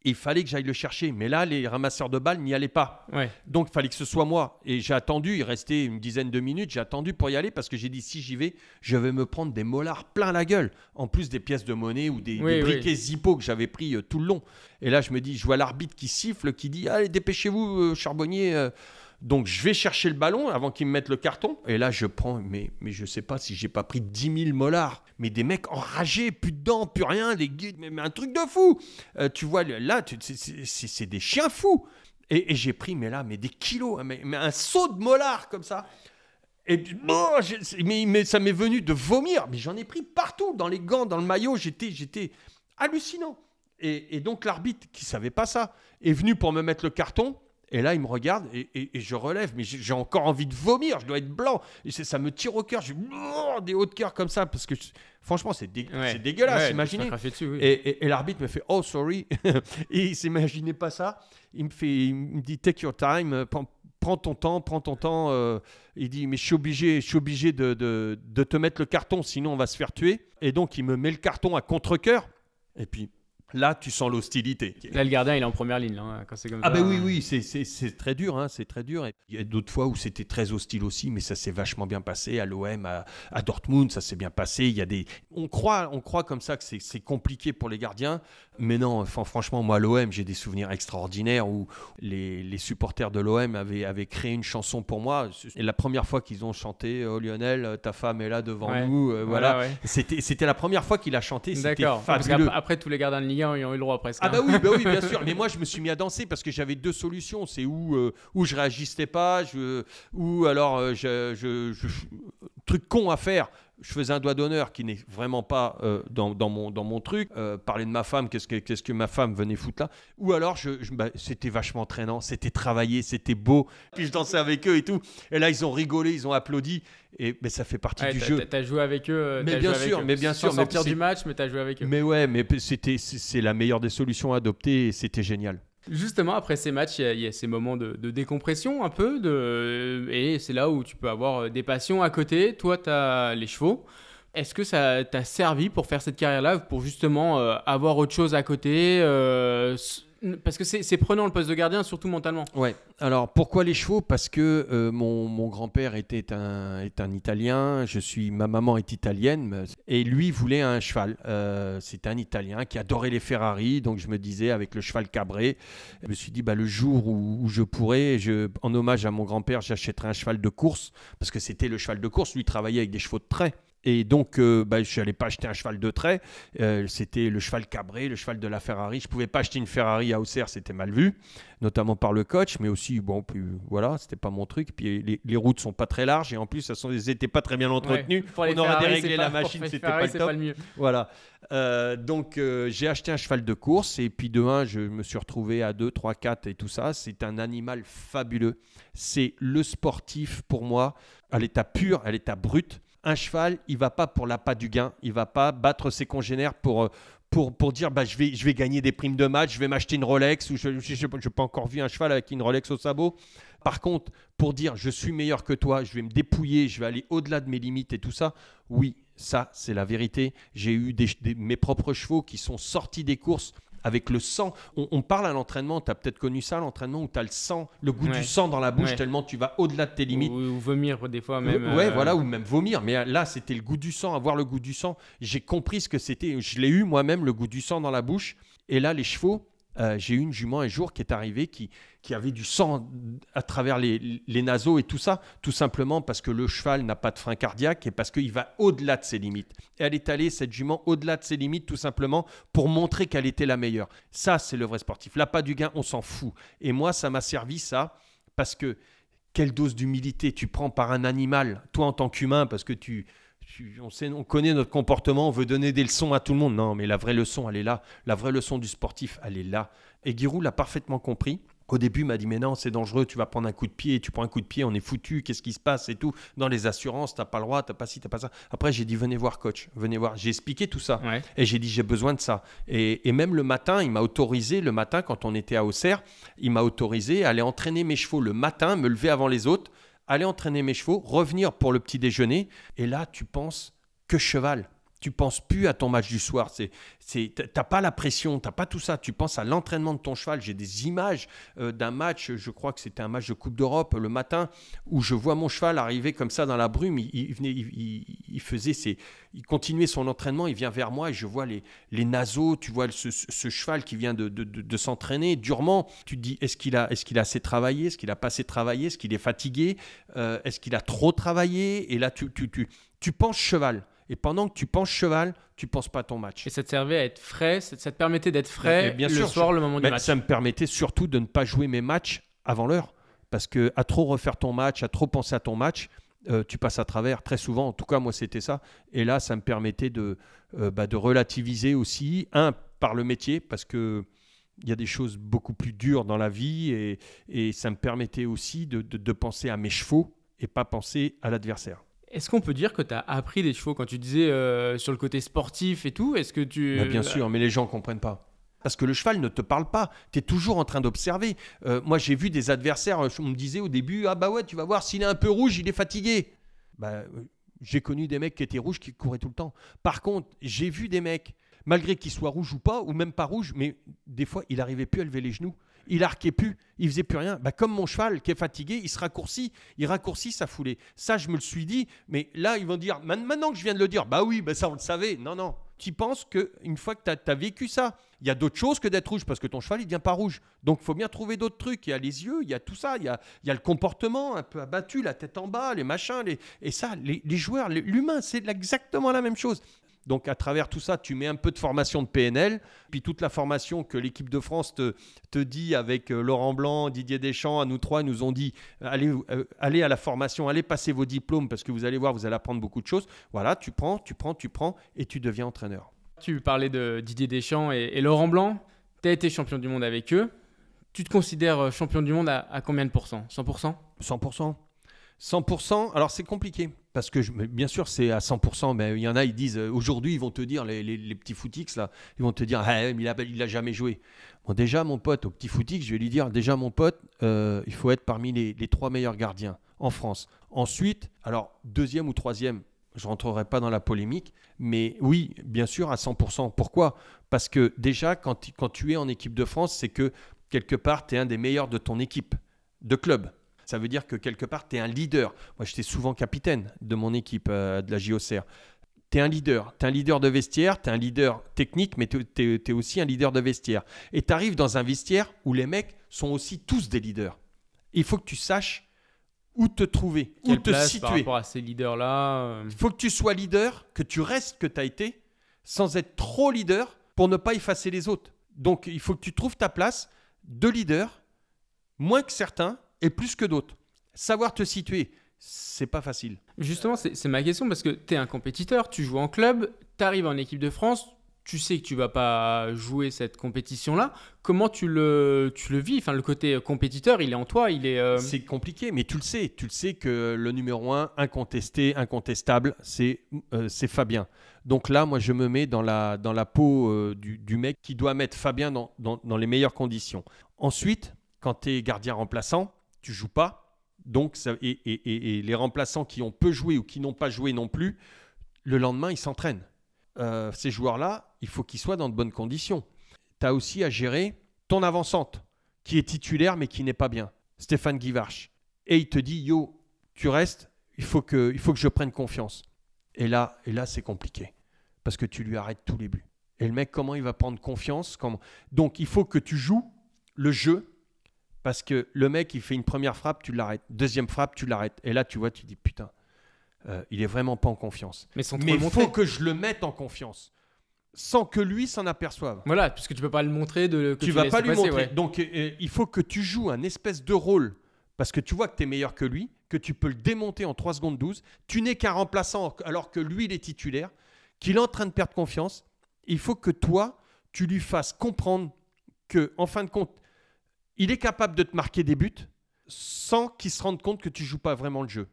il fallait que j'aille le chercher. Mais là, les ramasseurs de balles n'y allaient pas. Donc, il fallait que ce soit moi. Et j'ai attendu, il restait une dizaine de minutes, j'ai attendu pour y aller parce que j'ai dit, si j'y vais, je vais me prendre des molars plein la gueule. En plus des pièces de monnaie ou des, briquets Zippo que j'avais pris euh, tout le long. Et là, je me dis, je vois l'arbitre qui siffle, qui dit, allez, dépêchez-vous, euh, charbonnier. Euh. Donc je vais chercher le ballon avant qu'ils me mettent le carton. Et là, je prends, mais, mais je sais pas si j'ai pas pris 10 000 molars. Mais des mecs enragés, plus de dents, plus rien, des guides, mais, un truc de fou. Euh, tu vois, là, c'est des chiens fous. Et, j'ai pris, mais là, mais des kilos, mais, un saut de molars comme ça. Et bon, mais, mais, ça m'est venu de vomir. Mais j'en ai pris partout, dans les gants, dans le maillot. J'étais, j'étais hallucinant. Et, et donc l'arbitre, qui savait pas ça, est venu pour me mettre le carton. Et là, il me regarde et, je relève, mais j'ai encore envie de vomir, je dois être blanc. Et ça me tire au cœur, j'ai des hauts de cœur comme ça, parce que franchement, c'est dégueulasse, imaginez. Et, l'arbitre me fait Oh, sorry. et il s'imaginait pas ça. Il me, fait, il me dit Take your time, prends, ton temps, prends ton temps. Euh. il dit Mais je suis obligé, je suis obligé de, de te mettre le carton, sinon on va se faire tuer. Et donc, il me met le carton à contre-coeur. Et puis, Là, tu sens l'hostilité. Là, le gardien, il est en première ligne, hein, quand c'est comme ah ça. Ah, ben oui, oui, c'est très dur, hein, c'est très dur. il y a d'autres fois où c'était très hostile aussi, mais ça s'est vachement bien passé. À l'OM, à, Dortmund, ça s'est bien passé. Il y a des... on, croit, on croit comme ça que c'est compliqué pour les gardiens, mais non, franchement, moi, à l'OM, j'ai des souvenirs extraordinaires où les, supporters de l'OM avaient, avaient, créé une chanson pour moi. Et la première fois qu'ils ont chanté Oh Lionel, ta femme est là devant nous. Euh, voilà, c'était la première fois qu'il a chanté. D'accord. Après, tous les gardiens de Ligue y ont eu le droit presque. Ah hein. bah oui, bah oui, bien sûr. Mais moi, je me suis mis à danser parce que j'avais deux solutions. C'est où, euh, où je réagissais pas, je, ou alors euh, je, je- je- truc con à faire. Je faisais un doigt d'honneur qui n'est vraiment pas euh, dans, dans mon, dans mon truc. Euh, parler de ma femme, qu'est-ce que, qu'est-ce que ma femme venait foutre là Ou alors, je, je- bah, c'était vachement entraînant, c'était travaillé, c'était beau. Puis je dansais avec eux et tout. Et là, ils ont rigolé, ils ont applaudi. Et mais ça fait partie Ouais, du t'as- jeu. t'as- joué avec eux. euh, Mais bien sûr, eux. mais bien sûr, sortir du match, mais t'as joué avec eux. Mais ouais, mais c'était, c'est c'est la meilleure des solutions à adopter et c'était génial. Justement, après ces matchs, il y a- ces moments de, décompression un peu, et c'est là où tu peux avoir euh, des passions à côté. Toi, tu as les chevaux. Est-ce que ça t'a servi pour faire cette carrière-là, pour justement euh, avoir autre chose à côté euh, Parce que c'est c'est prenant le poste de gardien, surtout mentalement. Ouais. Alors pourquoi les chevaux? Parce que euh, mon, mon grand-père était un, est un Italien, je suis, ma maman est italienne, et lui voulait un cheval. Euh, C'était un Italien qui adorait les Ferrari, donc je me disais avec le cheval cabré, je me suis dit bah, le jour où, où je pourrais, je, en hommage à mon grand-père, j'achèterai un cheval de course, parce que c'était le cheval de course, lui travaillait avec des chevaux de trait. Et donc, euh, bah, je n'allais pas acheter un cheval de trait. Euh, c'était le cheval cabré, le cheval de la Ferrari. Je pouvais pas acheter une Ferrari à Auxerre, c'était mal vu, notamment par le coach, mais aussi, bon, puis, voilà, c'était pas mon truc. Puis les, les routes sont pas très larges et en plus, elles n'étaient pas très bien entretenues. Ouais, On aurait déréglé la pas- machine, c'était pas le top. le mieux. Voilà. Euh, donc, j'ai acheté un cheval de course et puis de un, je me suis retrouvé à 2, 3, 4 et tout ça. C'est un animal fabuleux. C'est le sportif pour moi à l'état pur, à l'état brut. Un cheval, il va pas pour l'appât du gain. Il va pas battre ses congénères pour. euh, Pour, pour dire bah, je, vais, je vais gagner des primes de match, je vais m'acheter une Rolex, ou je n'ai pas encore vu un cheval avec une Rolex au sabot. Par contre, pour dire je suis meilleur que toi, je vais me dépouiller, je vais aller au-delà de mes limites et tout ça, oui, ça c'est la vérité. J'ai eu des, mes propres chevaux qui sont sortis des courses avec le sang. On, on parle à l'entraînement, tu as peut-être connu ça, l'entraînement où tu as le sang, le goût Ouais. du sang dans la bouche Ouais. tellement tu vas au-delà de tes limites. Ou, ou vomir des fois même. ouais, euh, voilà, ou même vomir. Mais là, c'était le goût du sang, avoir le goût du sang. J'ai compris ce que c'était. Je l'ai eu moi-même, le goût du sang dans la bouche. Et là, les chevaux, euh, j'ai eu une jument un jour qui est arrivée qui, qui avait du sang à travers les, les naseaux et tout ça, tout simplement parce que le cheval n'a pas de frein cardiaque et parce qu'il va au-delà de ses limites. Et elle est allée, cette jument, au-delà de ses limites, tout simplement pour montrer qu'elle était la meilleure. Ça, c'est le vrai sportif. Là, pas du gain, on s'en fout. Et moi, ça m'a servi, ça, parce que quelle dose d'humilité tu prends par un animal, toi en tant qu'humain, parce que tu, tu- on, sait, on connaît notre comportement, on veut donner des leçons à tout le monde. Non, mais la vraie leçon, elle est là. La vraie leçon du sportif, elle est là. Et Giroud l'a parfaitement compris. Au début, il m'a dit, mais non, c'est dangereux, tu vas prendre un coup de pied, tu prends un coup de pied, on est foutu, qu'est-ce qui se passe et tout. Dans les assurances, t'as pas le droit, t'as pas ci, t'as pas ça. Après, j'ai dit, venez voir, coach, venez voir. J'ai expliqué tout ça. Ouais. Et j'ai dit, j'ai besoin de ça. Et, et même le matin, il m'a autorisé, le matin, quand on était à Auxerre, il m'a autorisé à aller entraîner mes chevaux le matin, me lever avant les autres, aller entraîner mes chevaux, revenir pour le petit déjeuner. Et là, tu penses que cheval. Tu penses plus à ton match du soir. C'est, c'est, t'as pas la pression, t'as pas tout ça. Tu penses à l'entraînement de ton cheval. J'ai des images euh, d'un match, je crois que c'était un match de Coupe d'Europe le matin, où je vois mon cheval arriver comme ça dans la brume. Il, venait, il, faisait ses, il continuait son entraînement. Il vient vers moi et je vois les, les naseaux. Tu vois ce, cheval qui vient de- de s'entraîner durement. Tu te dis, est-ce qu'il a, est-ce qu'il a assez travaillé, est-ce qu'il a pas assez travaillé, est-ce qu'il est fatigué, Euh, est-ce qu'il a trop travaillé? Et là, tu, tu, tu, tu penses cheval. Et pendant que tu penses cheval, tu penses pas à ton match. Et ça te servait à être frais, ça te permettait d'être frais bien le sûr, soir, le moment du match. ça me permettait surtout de ne pas jouer mes matchs avant l'heure. Parce que à trop refaire ton match, à trop penser à ton match, euh, tu passes à travers très souvent. En tout cas, moi, c'était ça. Et là, ça me permettait de, euh, bah, de relativiser aussi. Un, par le métier, parce que il y a des choses beaucoup plus dures dans la vie. Et, et ça me permettait aussi de, de- de penser à mes chevaux et pas penser à l'adversaire. Est-ce qu'on peut dire que tu as appris des chevaux quand tu disais euh, sur le côté sportif et tout? Est-ce que tu. Bien sûr, mais les gens ne comprennent pas. Parce que le cheval ne te parle pas. Tu es toujours en train d'observer. Euh, moi, j'ai vu des adversaires, euh, on me disait au début Ah bah ouais, tu vas voir, s'il est un peu rouge, il est fatigué. Bah, j'ai connu des mecs qui étaient rouges qui couraient tout le temps. Par contre, j'ai vu des mecs, malgré qu'ils soient rouges ou pas, ou même pas rouges, mais des fois, il n'arrivait plus à lever les genoux. Il arquait plus, il faisait plus rien. Bah, comme mon cheval qui est fatigué, il se raccourcit, il raccourcit sa foulée. Ça, je me le suis dit, mais là, ils vont dire, maintenant que je viens de le dire, bah oui, bah ça, on le savait. Non, non. Tu penses qu'une fois que tu as, vécu ça, il y a d'autres choses que d'être rouge, parce que ton cheval, il ne devient pas rouge. Donc, il faut bien trouver d'autres trucs. Il y a les yeux, il y a tout ça, il y a, il y a le comportement un peu abattu, la tête en bas, les machins. Les... Et ça, les, joueurs, l'humain, c'est exactement la même chose. Donc à travers tout ça, tu mets un peu de formation de PNL, puis toute la formation que l'équipe de France te, te dit avec euh, Laurent Blanc, Didier Deschamps, à nous trois, ils nous ont dit euh, allez, euh, allez à la formation, allez passer vos diplômes parce que vous allez voir, vous allez apprendre beaucoup de choses. Voilà, tu prends, tu prends, tu prends et tu deviens entraîneur. Tu parlais de Didier Deschamps et, Laurent Blanc. Tu as été champion du monde avec eux. Tu te considères champion du monde à, à combien de pourcents? 100% 100%. 100%, alors c'est compliqué. Parce que bien sûr, c'est à 100%, mais il y en a, ils disent, euh, aujourd'hui, ils vont te dire, les, petits footix, là, ils vont te dire, ah, il n'a il a jamais joué. Bon, déjà, mon pote, au petit footix, je vais lui dire, déjà, mon pote, euh, il faut être parmi les, trois meilleurs gardiens en France. Ensuite, alors, deuxième ou troisième, je rentrerai pas dans la polémique, mais oui, bien sûr, à 100%. Pourquoi? Parce que déjà, quand, quand tu es en équipe de France, c'est que quelque part, tu es un des meilleurs de ton équipe, de club. Ça veut dire que quelque part, tu es un leader. Moi, j'étais souvent capitaine de mon équipe euh, de la JOCR. Tu es un leader. Tu es un leader de vestiaire, tu es un leader technique, mais tu es, aussi un leader de vestiaire. Et tu arrives dans un vestiaire où les mecs sont aussi tous des leaders. Il faut que tu saches où te trouver, où te situer. Par rapport à ces leaders-là euh Il faut que tu sois leader, que tu restes que tu as été, sans être trop leader pour ne pas effacer les autres. Donc, il faut que tu trouves ta place de leader, moins que certains, et plus que d'autres. Savoir te situer, c'est pas facile. Justement, c'est ma question parce que tu es un compétiteur, tu joues en club, tu arrives en équipe de France, tu sais que tu vas pas jouer cette compétition-là. Comment tu le, tu le vis? Enfin, le côté compétiteur, il est en toi, il est. Euh, c'est compliqué, mais tu le sais. Tu le sais que le numéro un, incontesté, incontestable, c'est euh, c'est Fabien. Donc là, moi, je me mets dans la, dans la peau euh, du, du, mec qui doit mettre Fabien dans, dans, dans les meilleures conditions. Ensuite, quand tu es gardien remplaçant, tu joues pas. Donc, et, les remplaçants qui ont peu joué ou qui n'ont pas joué non plus, le lendemain, ils s'entraînent. Euh, ces joueurs-là, il faut qu'ils soient dans de bonnes conditions. Tu as aussi à gérer ton avançante, qui est titulaire mais qui n'est pas bien, Stéphane Guivarch. Et il te dit, yo, tu restes, il faut que, il faut que je prenne confiance. Et là, et là c'est compliqué, parce que tu lui arrêtes tous les buts. Et le mec, comment il va prendre confiance comment... Donc, il faut que tu joues le jeu parce que le mec, il fait une première frappe, tu l'arrêtes. Deuxième frappe, tu l'arrêtes. Et là, tu vois, tu dis putain, euh, il est vraiment pas en confiance. Mais il faut que je le mette en confiance. Sans que lui s'en aperçoive. Voilà, puisque tu peux pas le montrer. De, tu, vas pas lui montrer. Donc, euh, euh, il faut que tu joues un espèce de rôle. Parce que tu vois que tu es meilleur que lui, que tu peux le démonter en 3 secondes 12. Tu n'es qu'un remplaçant alors que lui, il est titulaire, qu'il est en train de perdre confiance. Il faut que toi, tu lui fasses comprendre que, en fin de compte, il est capable de te marquer des buts sans qu'il se rende compte que tu joues pas vraiment le jeu.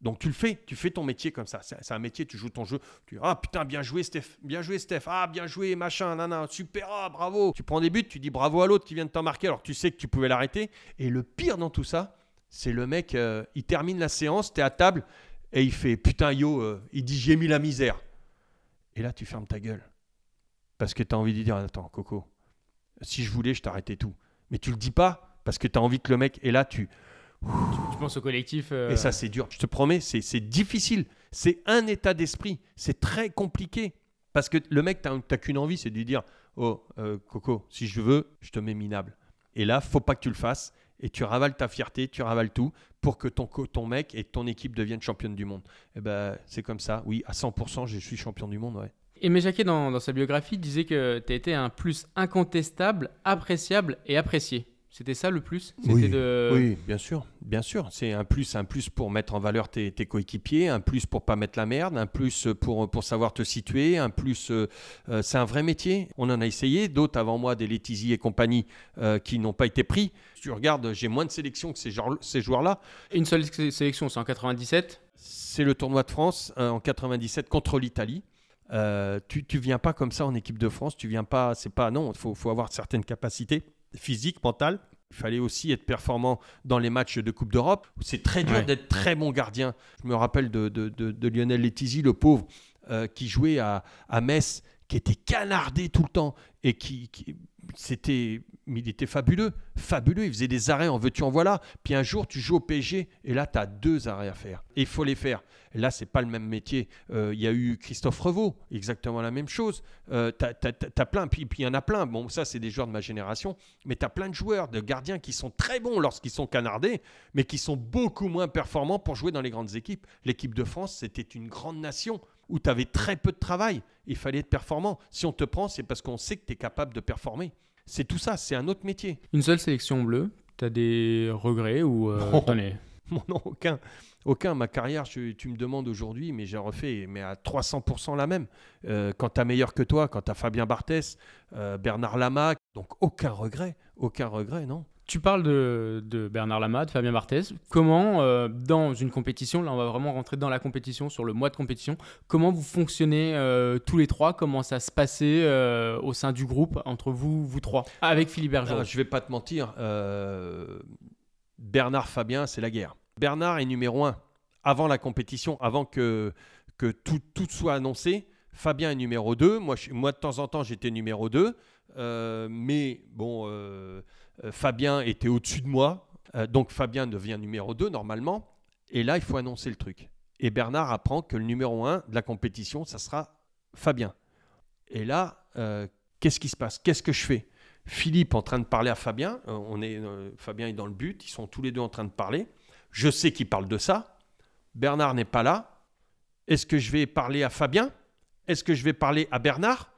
Donc tu le fais, tu fais ton métier comme ça. C'est un métier, tu joues ton jeu. Tu dis, ah putain, bien joué Steph, bien joué Steph, ah bien joué machin, nana, super, ah bravo. Tu prends des buts, tu dis bravo à l'autre qui vient de t'en marquer alors que tu sais que tu pouvais l'arrêter. Et le pire dans tout ça, c'est le mec, euh, il termine la séance, tu es à table et il fait putain yo, euh, il dit j'ai mis la misère. Et là tu fermes ta gueule. Parce que tu as envie de dire, attends Coco, si je voulais, je t'arrêtais tout mais tu le dis pas parce que tu as envie que le mec. Et là, tu. Tu, penses au collectif. Euh, et ça, c'est dur. Je te promets, c'est difficile. C'est un état d'esprit. C'est très compliqué. Parce que le mec, tu n'as qu'une envie, c'est de lui dire Oh, euh, Coco, si je veux, je te mets minable. Et là, faut pas que tu le fasses. Et tu ravales ta fierté, tu ravales tout pour que ton, ton mec et ton équipe deviennent championnes du monde. Et eh ben, c'est comme ça. Oui, à 100%, je suis champion du monde. Ouais. Aimé Jacquet, dans, dans, sa biographie, disait que tu as été un plus incontestable, appréciable et apprécié. C'était ça le plus? Oui, oui, bien sûr, bien sûr. C'est un plus, un plus pour mettre en valeur tes, coéquipiers, un plus pour pas mettre la merde, un plus pour, pour savoir te situer, un plus. Euh, euh, c'est un vrai métier. On en a essayé, d'autres avant moi, des Letizy et compagnie, euh, qui n'ont pas été pris. tu regardes, j'ai moins de sélections que ces, ces joueurs-là. Une seule sélection, c'est en 97 C'est le tournoi de France en 97 contre l'Italie. Euh, tu, tu viens pas comme ça en équipe de France, tu viens pas, c'est pas, non, il faut, faut avoir certaines capacités physiques, mentales. Il fallait aussi être performant dans les matchs de Coupe d'Europe. C'est très dur d'être très bon gardien. Je me rappelle de, de, de, Lionel Letizy, le pauvre, euh, qui jouait à, à Metz, qui était canardé tout le temps et qui, qui c'était il était fabuleux, fabuleux. Il faisait des arrêts en veux-tu, en voilà. Puis un jour, tu joues au PSG et là, tu as deux arrêts à faire. Et il faut les faire. Là, c'est pas le même métier. Euh, il y a eu Christophe Revaux, exactement la même chose. Euh, tu plein, puis il y en a plein. Bon, ça, c'est des joueurs de ma génération. Mais tu as plein de joueurs, de gardiens qui sont très bons lorsqu'ils sont canardés, mais qui sont beaucoup moins performants pour jouer dans les grandes équipes. L'équipe de France, c'était une grande nation. Où tu avais très peu de travail. Il fallait être performant. Si on te prend, c'est parce qu'on sait que tu es capable de performer. C'est tout ça, c'est un autre métier. Une seule sélection bleue, tu as des regrets ou euh, Non. t'en es- non, aucun. Aucun. Ma carrière, je- tu me demandes aujourd'hui, mais j'ai refait mais à 300% la même. Euh, quand tu as meilleur que toi, quand tu as Fabien Barthès, euh, Bernard Lama, donc aucun regret. Aucun regret, non. Tu parles de, Bernard Lama, de Fabien Barthez. Comment, euh, dans une compétition, là on va vraiment rentrer dans la compétition, sur le mois de compétition, comment vous fonctionnez euh, tous les trois? Comment ça se passait euh, au sein du groupe, entre vous, vous trois? Avec Philippe Bergeron. Ah, je vais pas te mentir. Bernard Fabien, c'est la guerre. Bernard est numéro un. Avant la compétition, avant que, que tout, tout soit annoncé, Fabien est numéro 2. Moi, moi de temps en temps, j'étais numéro 2. mais bon, Fabien était au-dessus de moi. Euh, donc Fabien devient numéro 2 normalement. Et là, il faut annoncer le truc. Et Bernard apprend que le numéro 1 de la compétition, ça sera Fabien. Et là, euh, qu'est-ce qui se passe? Qu'est-ce que je fais? Philippe en train de parler à Fabien. euh, on est, euh, Fabien est dans le but. Ils sont tous les deux en train de parler. Je sais qu'ils parlent de ça. Bernard n'est pas là. Est-ce que je vais parler à Fabien? Est-ce que je vais parler à Bernard?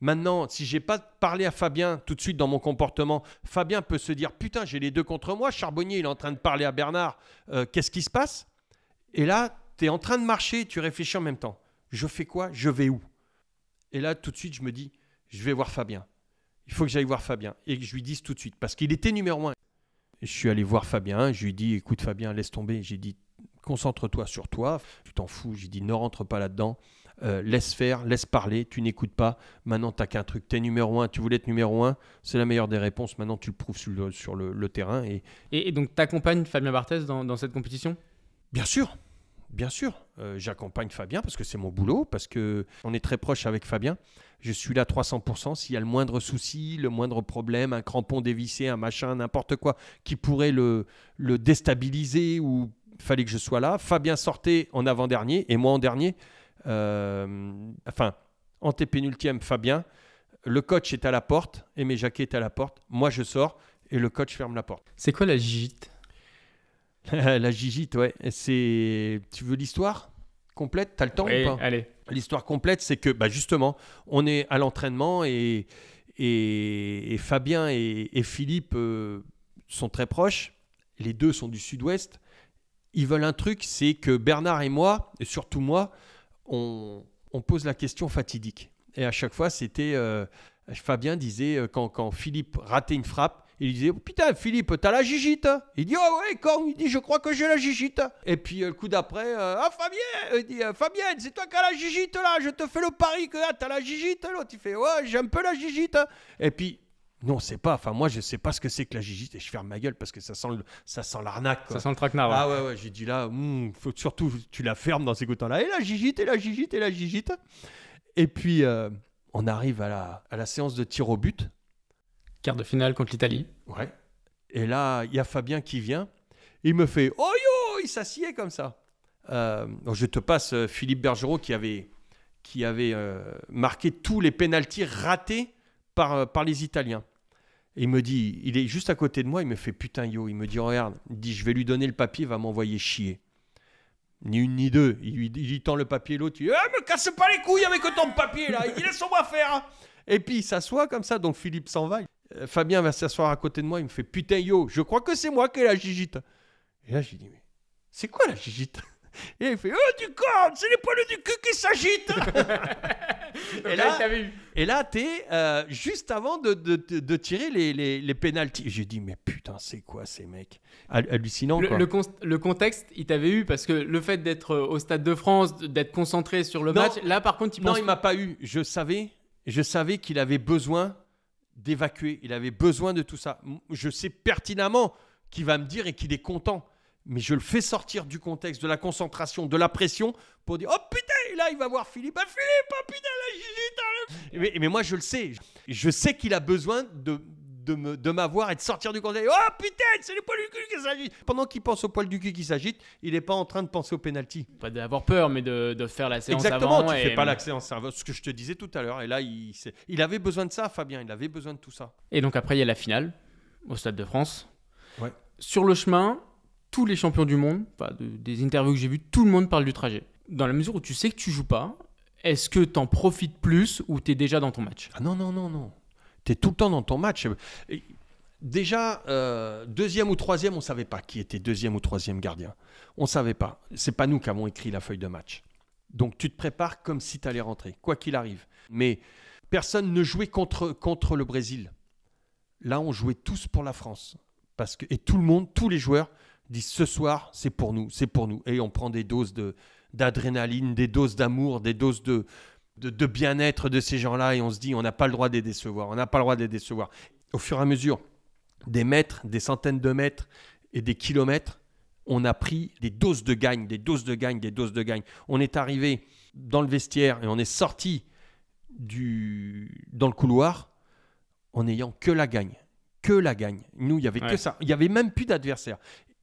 Maintenant, si j'ai pas parlé à Fabien tout de suite dans mon comportement, Fabien peut se dire putain, j'ai les deux contre moi. Charbonnier, il est en train de parler à Bernard. euh, Qu'est-ce qui se passe? Et là, tu es en train de marcher, tu réfléchis en même temps. Je fais quoi? Je vais où? Et là, tout de suite, je me dis, je vais voir Fabien. Il faut que j'aille voir Fabien et que je lui dise tout de suite parce qu'il était numéro un. Je suis allé voir Fabien, je lui dit écoute Fabien, laisse tomber. J'ai dit concentre-toi sur toi, tu t'en fous. J'ai dit ne rentre pas là-dedans, Euh, laisse faire, laisse parler, tu n'écoutes pas. Maintenant, tu qu'un truc, tu es numéro un, tu voulais être numéro un, c'est la meilleure des réponses. Maintenant, tu le prouves sur le, sur le- le terrain et Et, et donc, t'accompagnes Fabien Barthez dans, dans cette compétition? Bien sûr, bien sûr. Euh, J'accompagne Fabien parce que c'est mon boulot, parce que on est très proche avec Fabien. Je suis là 300%. S'il y a le moindre souci, le moindre problème, un crampon dévissé, un machin, n'importe quoi qui pourrait le, le déstabiliser ou fallait que je sois là. Fabien sortait en avant-dernier et moi en dernier. Euh, enfin, en pénultième, Fabien. Le coach est à la porte, Aimé Jacquet est à la porte. Moi, je sors et le coach ferme la porte. C'est quoi la gigite? La gigite, ouais. C'est. Tu veux l'histoire complète? T'as le temps Oui, ou pas? Allez. L'histoire complète, c'est que, bah justement, on est à l'entraînement et, et, et Fabien et, et Philippe euh, sont très proches. Les deux sont du sud-ouest. Ils veulent un truc, c'est que Bernard et moi, et surtout moi, on, pose la question fatidique. Et à chaque fois, c'était. euh, Fabien disait, euh, quand, quand Philippe ratait une frappe, il disait oh, Putain, Philippe, t'as la gigite Il dit Oh ouais, quand Il dit Je crois que j'ai la gigite. Et puis euh, le coup d'après Ah, Fabien Il dit Fabienne, c'est toi qui as la gigite là, je te fais le pari que ah, t'as la gigite. L'autre, il fait Ouais, j'ai un peu la gigite. Et puis. Non, on sait pas. Enfin, moi, je sais pas ce que c'est que la gigite et je ferme ma gueule parce que ça sent, le- ça sent l'arnaque. Ça sent le traquenard. ouais. Ah ouais, ouais, j'ai dit là, hmm, faut que surtout tu la fermes dans ces temps-là. Et la gigite, et la gigite, et la gigite. Et puis, euh, on arrive à la, à la séance de tir au but. Quart de finale contre l'Italie. Ouais. Et là, il y a Fabien qui vient. Il me fait Oh yo Il s'assied comme ça. Euh, donc je te passe euh, Philippe Bergerot qui avait, qui avait euh, marqué tous les pénalties ratés par, par les Italiens. Il me dit, il est juste à côté de moi, il me fait putain yo, il me dit regarde, il dit je vais lui donner le papier, il va m'envoyer chier. Ni une ni deux. Il lui, tend le papier, l'autre, il dit ah, me casse pas les couilles avec ton papier là, il dit laisse-moi faire. Et puis il s'assoit comme ça, donc Philippe s'en va. Euh, Fabien va s'asseoir à côté de moi, il me fait putain yo, je crois que c'est moi qui ai la gigite. Et là, j'ai dit mais c'est quoi la gigite? Et il fait oh du corps, c'est les poils du cul qui s'agitent. Et là-. Et là, t'es euh, juste avant de, de, de- de tirer les, les, les pénalties. J'ai dit mais putain, c'est quoi ces mecs? Hal- Hallucinant Le, quoi. le con- le contexte, il t'avait eu parce que le fait d'être euh, au Stade de France, d'être concentré sur le Non. match, là par contre, il Non, pense. il m'a pas eu. Je savais, je savais qu'il avait besoin d'évacuer. Il avait besoin de tout ça. Je sais pertinemment qu'il va me dire et qu'il est content. Mais je le fais sortir du contexte, de la concentration, de la pression pour dire Oh putain, là il va voir Philippe. Ah Philippe, oh putain, gigite. hein, le- mais, mais moi je le sais. Je sais qu'il a besoin de, de, m'avoir et de sortir du contexte. Oh putain, c'est les poils du cul qui s'agitent. Pendant qu'il pense au poil du cul qui s'agite, il n'est pas en train de penser au penalty. Pas d'avoir peur, mais de, de faire la séance Exactement, avant. tu et- fais pas la séance avant, ce que je te disais tout à l'heure. Et là, il, il avait besoin de ça, Fabien, il avait besoin de tout ça. Et donc après, il y a la finale au Stade de France. Ouais. Sur le chemin, tous les champions du monde, des interviews que j'ai vues, tout le monde parle du trajet. dans la mesure où tu sais que tu joues pas, est-ce que tu en profites plus ou tu es déjà dans ton match? Ah non, non, non, non. Tu es tout le temps dans ton match. déjà, euh, deuxième ou troisième, on ne savait pas qui était deuxième ou troisième gardien. On ne savait pas. C'est pas nous qui avons écrit la feuille de match. Donc tu te prépares comme si tu allais rentrer, quoi qu'il arrive. Mais personne ne jouait contre, contre le Brésil. Là, on jouait tous pour la France. Parce que, et tout le monde, tous les joueurs disent ce soir, c'est pour nous, c'est pour nous. Et on prend des doses de, d'adrénaline, des doses d'amour, des doses de, de, bien-être de ces gens-là et on se dit on n'a pas le droit de les décevoir, on n'a pas le droit de les décevoir. Au fur et à mesure des mètres, des centaines de mètres et des kilomètres, on a pris des doses de gagne, des doses de gagne, des doses de gagne. On est arrivé dans le vestiaire et on est sorti du, dans le couloir en n'ayant que la gagne. Que la gagne. Nous, il n'y avait que ça. Il n'y avait même plus d'adversaire.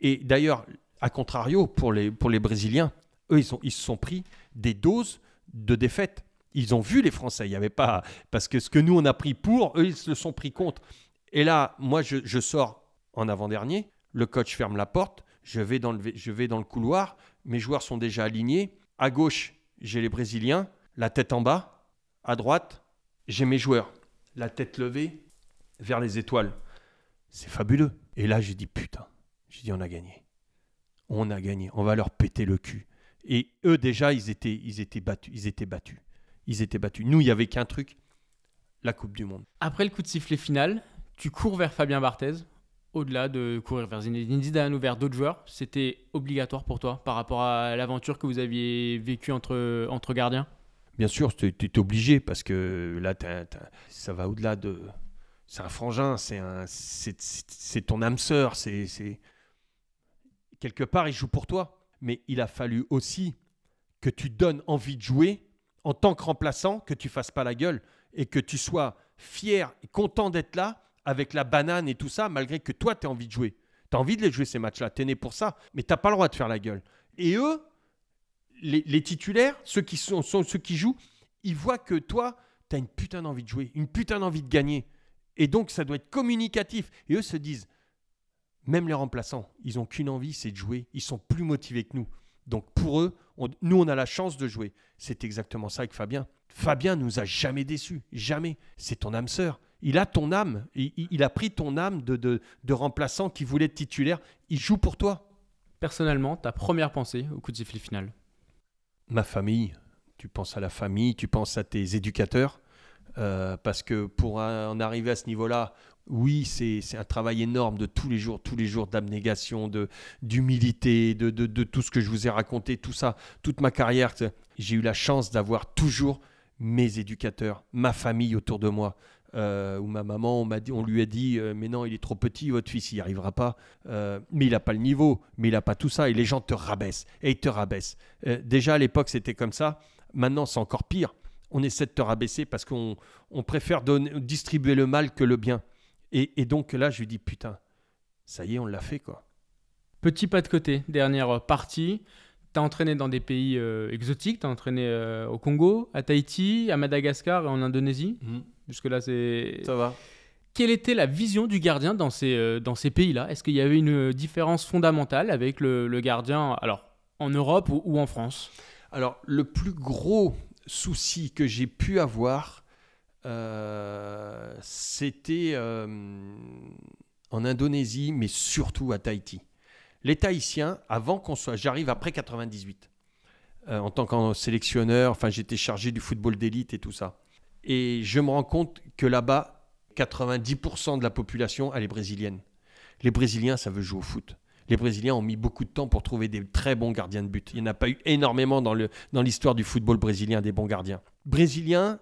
Et d'ailleurs, à contrario, pour les, pour les Brésiliens, eux, ils, se sont pris des doses de défaite. Ils ont vu les Français. Il avait pas. Parce que ce que nous, on a pris pour, eux, ils se le sont pris contre. Et là, moi, je, sors en avant-dernier. Le coach ferme la porte. Je vais, dans le, je vais dans le couloir. Mes joueurs sont déjà alignés. À gauche, j'ai les Brésiliens, la tête en bas. À droite, j'ai mes joueurs, la tête levée vers les étoiles. C'est fabuleux. Et là, j'ai dit putain. J'ai dit on a gagné. On a gagné. On va leur péter le cul. Et eux, déjà, ils étaient, ils étaient battus. Ils étaient battus. Ils étaient battus. Nous, il n'y avait qu'un truc la Coupe du Monde. Après le coup de sifflet final, tu cours vers Fabien Barthez. Au-delà de courir vers Zinedine Zidane ou vers d'autres joueurs, c'était obligatoire pour toi par rapport à l'aventure que vous aviez vécue entre, entre gardiens? Bien sûr, tu es, obligé parce que là, ça va au-delà de. C'est un frangin, c'est ton âme sœur, c'est. Quelque part, il joue pour toi mais il a fallu aussi que tu donnes envie de jouer en tant que remplaçant, que tu fasses pas la gueule et que tu sois fier et content d'être là avec la banane et tout ça, malgré que toi, tu as envie de jouer. Tu as envie de les jouer ces matchs-là, tu es né pour ça, mais tu pas le droit de faire la gueule. Et eux, les, titulaires, ceux qui, ceux qui jouent, ils voient que toi, tu as une putain d'envie de jouer, une putain d'envie de gagner. Et donc, ça doit être communicatif. Et eux se disent, même les remplaçants, ils n'ont qu'une envie, c'est de jouer. Ils sont plus motivés que nous. Donc pour eux, nous, on a la chance de jouer. C'est exactement ça avec Fabien. Fabien nous a jamais déçus, jamais. C'est ton âme sœur. Il a ton âme. Il, a pris ton âme de, de, remplaçant qui voulait être titulaire. Il joue pour toi. Personnellement, ta première pensée au coup de sifflet final Ma famille. Tu penses à la famille, tu penses à tes éducateurs. Euh, parce que pour en arriver à ce niveau-là, oui, c'est un travail énorme de tous les jours, tous les jours d'abnégation, d'humilité, de, de, de, tout ce que je vous ai raconté, tout ça, toute ma carrière. J'ai eu la chance d'avoir toujours mes éducateurs, ma famille autour de moi. Euh, où ma maman, on, dit, on lui a dit euh, Mais non, il est trop petit, votre fils, il n'y arrivera pas. Euh, mais il n'a pas le niveau, mais il n'a pas tout ça. Et les gens te rabaissent, et ils te rabaissent. déjà à l'époque, c'était comme ça. Maintenant, c'est encore pire. On essaie de te rabaisser parce qu'on on préfère donner, distribuer le mal que le bien. Et, donc là, je lui dis, putain, ça y est, on l'a fait, quoi. Petit pas de côté, dernière partie. Tu as entraîné dans des pays euh, exotiques, tu as entraîné euh, au Congo, à Tahiti, à Madagascar et en Indonésie. Mhm. Jusque-là, c'est. Ça va. Quelle était la vision du gardien dans ces, euh, dans ces pays-là? Est-ce qu'il y avait une différence fondamentale avec le, gardien, alors en Europe ou en France? Alors, le plus gros souci que j'ai pu avoir, euh, c'était euh, en Indonésie, mais surtout à Tahiti. Les Tahitiens, avant qu'on soit, j'arrive après 98, euh, en tant que sélectionneur, enfin j'étais chargé du football d'élite et tout ça. Et je me rends compte que là-bas, 90% de la population, elle est brésilienne. Les Brésiliens, ça veut jouer au foot. Les Brésiliens ont mis beaucoup de temps pour trouver des très bons gardiens de but. Il n'y en a pas eu énormément dans l'histoire du football brésilien, des bons gardiens. Brésiliens,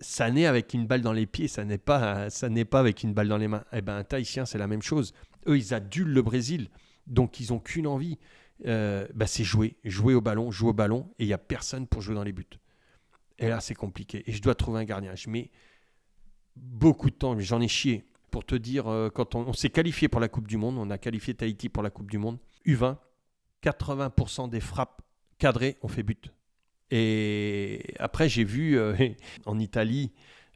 ça naît avec une balle dans les pieds, ça n'est pas, ça pas avec une balle dans les mains. Eh ben, un Tahitien, c'est la même chose. Eux, ils adulent le Brésil, donc ils ont qu'une envie, euh, bah, c'est jouer, jouer au ballon, jouer au ballon, et il y a personne pour jouer dans les buts. Et là, c'est compliqué. Et je dois trouver un gardien. Je mets beaucoup de temps, j'en ai chié. Pour te dire, euh, quand on, on s'est qualifié pour la Coupe du Monde, on a qualifié Tahiti pour la Coupe du Monde, U20, 80% des frappes cadrées ont fait but. Et après, j'ai vu euh, en Italie,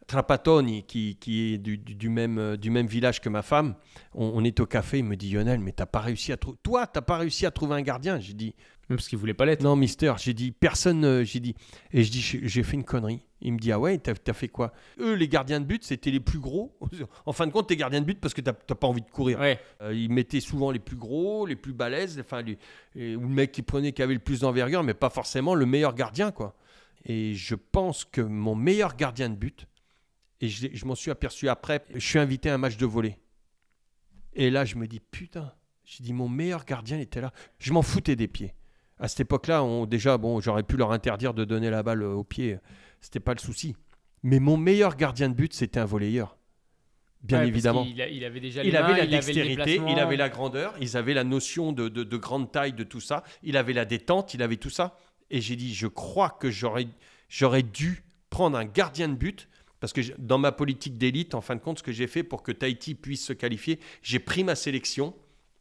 Trapattoni, qui, qui est du, du- même, euh, du même village que ma femme. On, est au café, il me dit Lionel, mais t'as pas réussi à. Toi, t'as pas réussi à trouver un gardien J'ai dit Même parce qu'il voulait pas l'être. Non, mister, j'ai dit personne. euh, j'ai dit. Et je dis j'ai j'ai fait une connerie. Il me dit ah ouais, t'as as fait quoi? Eux, les gardiens de but, c'était les plus gros. En fin de compte, t'es gardien de but parce que t'as t'as pas envie de courir. Ouais. Euh, ils mettaient souvent les plus gros, les plus balèzes, enfin, les- et- ou le mec qui prenait qui avait le plus d'envergure, mais pas forcément le meilleur gardien, quoi. Et je pense que mon meilleur gardien de but, et je, l'ai- je m'en suis aperçu après, je suis invité à un match de volley. Et là, je me dis, putain, j'ai dit, mon meilleur gardien il était là. Je m'en foutais des pieds. À cette époque-là, on, déjà, bon, j'aurais pu leur interdire de donner la balle au pied. C'était pas le souci. Mais mon meilleur gardien de but, c'était un volleyeur. Bien Ouais, évidemment. a- Il, avait déjà Il avait la il avait le dextérité, il avait la grandeur, ils avaient la notion de, de- de grande taille, de tout ça. Il avait la détente, il avait tout ça. Et j'ai dit, je crois que j'aurais, j'aurais dû prendre un gardien de but. Parce que dans ma politique d'élite, en fin de compte, ce que j'ai fait pour que Tahiti puisse se qualifier, j'ai pris ma sélection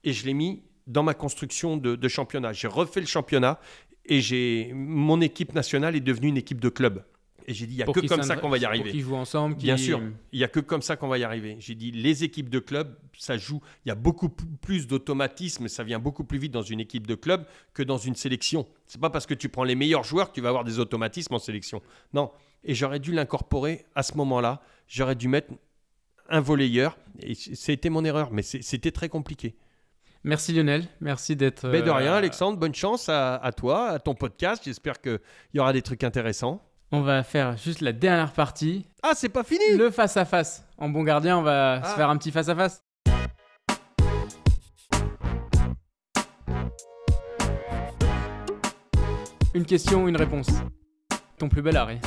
et je l'ai mis dans ma construction de, de championnat. J'ai refait le championnat et j'ai, mon équipe nationale est devenue une équipe de club. Et j'ai dit, il n'y a que comme ça qu'on va y arriver. qu'ils jouent ensemble. Bien sûr, il n'y a que comme ça qu'on va y arriver. J'ai dit, les équipes de club, ça joue, il y a beaucoup plus d'automatisme, ça vient beaucoup plus vite dans une équipe de club que dans une sélection. C'est pas parce que tu prends les meilleurs joueurs que tu vas avoir des automatismes en sélection. Non. Et j'aurais dû l'incorporer à ce moment-là. J'aurais dû mettre un volleyeur. Et c'était mon erreur, mais c'était très compliqué. Merci Lionel, merci d'être. Mais de rien, euh, Alexandre, bonne chance à, à toi, à ton podcast. J'espère qu'il y aura des trucs intéressants. On va faire juste la dernière partie, Ah, c'est pas fini le face à face. En bon gardien, on va Ah. se faire un petit face à face. Une question, une réponse. Ton plus bel arrêt.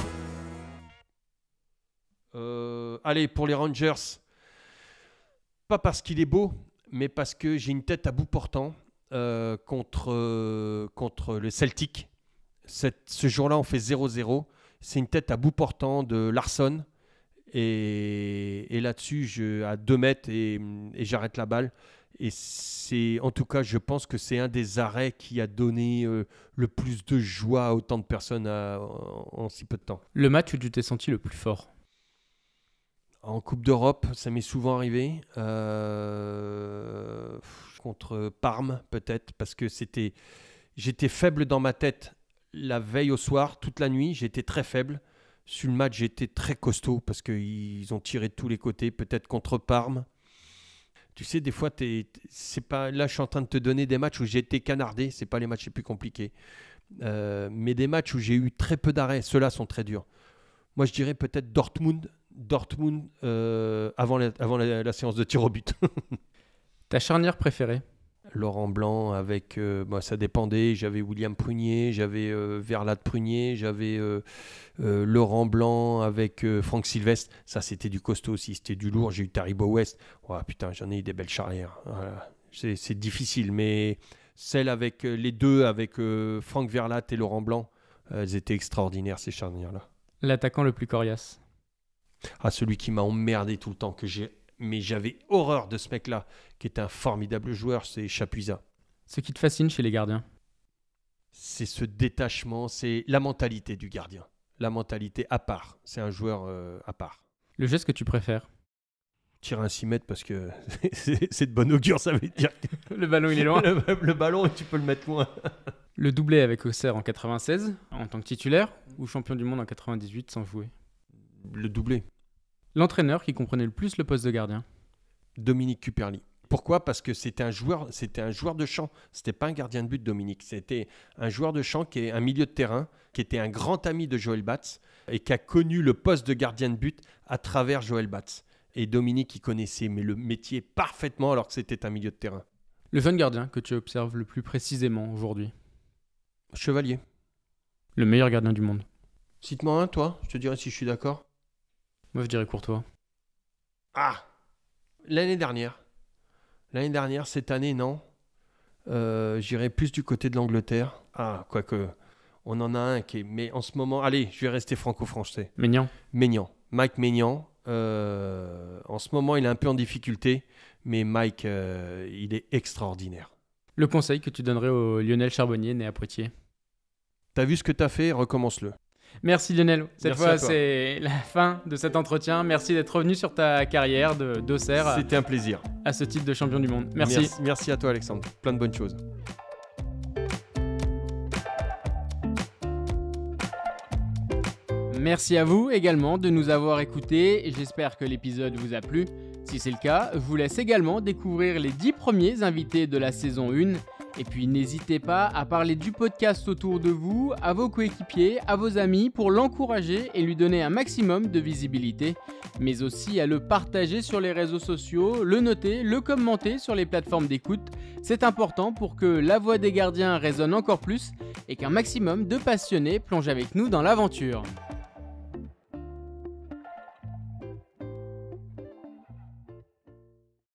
Euh, allez, pour les Rangers, pas parce qu'il est beau, mais parce que j'ai une tête à bout portant euh, contre, euh, contre le Celtic. Ce jour-là, on fait 0-0. C'est une tête à bout portant de Larson. Et, là-dessus, je, à 2 mètres, et, j'arrête la balle. Et c'est, en tout cas, je pense que c'est un des arrêts qui a donné euh, le plus de joie à autant de personnes en si peu de temps. Le match où tu t'es senti le plus fort? En Coupe d'Europe, ça m'est souvent arrivé. Euh, contre Parme, peut-être, parce que c'était. J'étais faible dans ma tête la veille au soir, toute la nuit. J'étais très faible. Sur le match, j'étais très costaud parce qu'ils ont tiré de tous les côtés, peut-être contre Parme. Tu sais, des fois, c'est pas. Là, je suis en train de te donner des matchs où j'ai été canardé. C'est pas les matchs les plus compliqués. Euh, mais des matchs où j'ai eu très peu d'arrêts. Ceux-là sont très durs. Moi, je dirais peut-être Dortmund. Dortmund euh, avant, la, avant la, la séance de tir au but. Ta charnière préférée Laurent Blanc avec, euh, bah, ça dépendait. J'avais William Prunier, j'avais euh, Verlat Prunier, j'avais euh, euh, Laurent Blanc avec Franck Sylvestre. Ça, c'était du costaud aussi, c'était du lourd. J'ai eu Taribo West. Putain, j'en ai eu des belles charnières. Voilà. C'est difficile, mais celle avec les deux, avec Franck Verlat et Laurent Blanc, elles étaient extraordinaires ces charnières-là. L'attaquant le plus coriace. À celui qui m'a emmerdé tout le temps, que j'ai, mais j'avais horreur de ce mec-là, qui est un formidable joueur, c'est Chapuisat. Ce qui te fascine chez les gardiens? C'est ce détachement, c'est la mentalité du gardien, la mentalité à part. C'est un joueur euh, à part. Le geste que tu préfères? Tirer un 6 mètres parce que c'est de bonne augure, ça veut dire que Le ballon, il est loin. le, le ballon, tu peux le mettre loin. Le doublé avec Auxerre en 96, en tant que titulaire, ou champion du monde en 98 sans jouer? Le doublé. L'entraîneur qui comprenait le plus le poste de gardien. Dominique Cuperli. Pourquoi? Parce que c'était un joueur, c'était un joueur de champ. C'était pas un gardien de but, Dominique. C'était un joueur de champ qui est un milieu de terrain, qui était un grand ami de Joël Batz et qui a connu le poste de gardien de but à travers Joël Batz. Et Dominique, il connaissait mais le métier parfaitement alors que c'était un milieu de terrain. Le jeune gardien que tu observes le plus précisément aujourd'hui? Chevalier. Le meilleur gardien du monde. Cite-moi un, toi. Je te dirai si je suis d'accord. Moi, je dirais Courtois. Ah L'année dernière. L'année dernière, cette année, non. Euh, J'irai plus du côté de l'Angleterre. Ah, quoique, on en a un qui est. Mais en ce moment, allez, je vais rester franco-français. Maignan. Maignan. Mike Maignan. euh, en ce moment, il est un peu en difficulté, mais Mike, euh, il est extraordinaire. Le conseil que tu donnerais au Lionel Charbonnier né à Poitiers? T'as vu ce que t'as fait? Recommence-le. Merci Lionel. Cette Merci fois, c'est la fin de cet entretien. Merci d'être revenu sur ta carrière de d'Auxerre à, C'était un plaisir. à ce titre de champion du monde. Merci. Merci à toi, Alexandre. Plein de bonnes choses. Merci à vous également de nous avoir écoutés. J'espère que l'épisode vous a plu. Si c'est le cas, je vous laisse également découvrir les 10 premiers invités de la saison 1. Et puis n'hésitez pas à parler du podcast autour de vous, à vos coéquipiers, à vos amis pour l'encourager et lui donner un maximum de visibilité, mais aussi à le partager sur les réseaux sociaux, le noter, le commenter sur les plateformes d'écoute. C'est important pour que la voix des gardiens résonne encore plus et qu'un maximum de passionnés plongent avec nous dans l'aventure.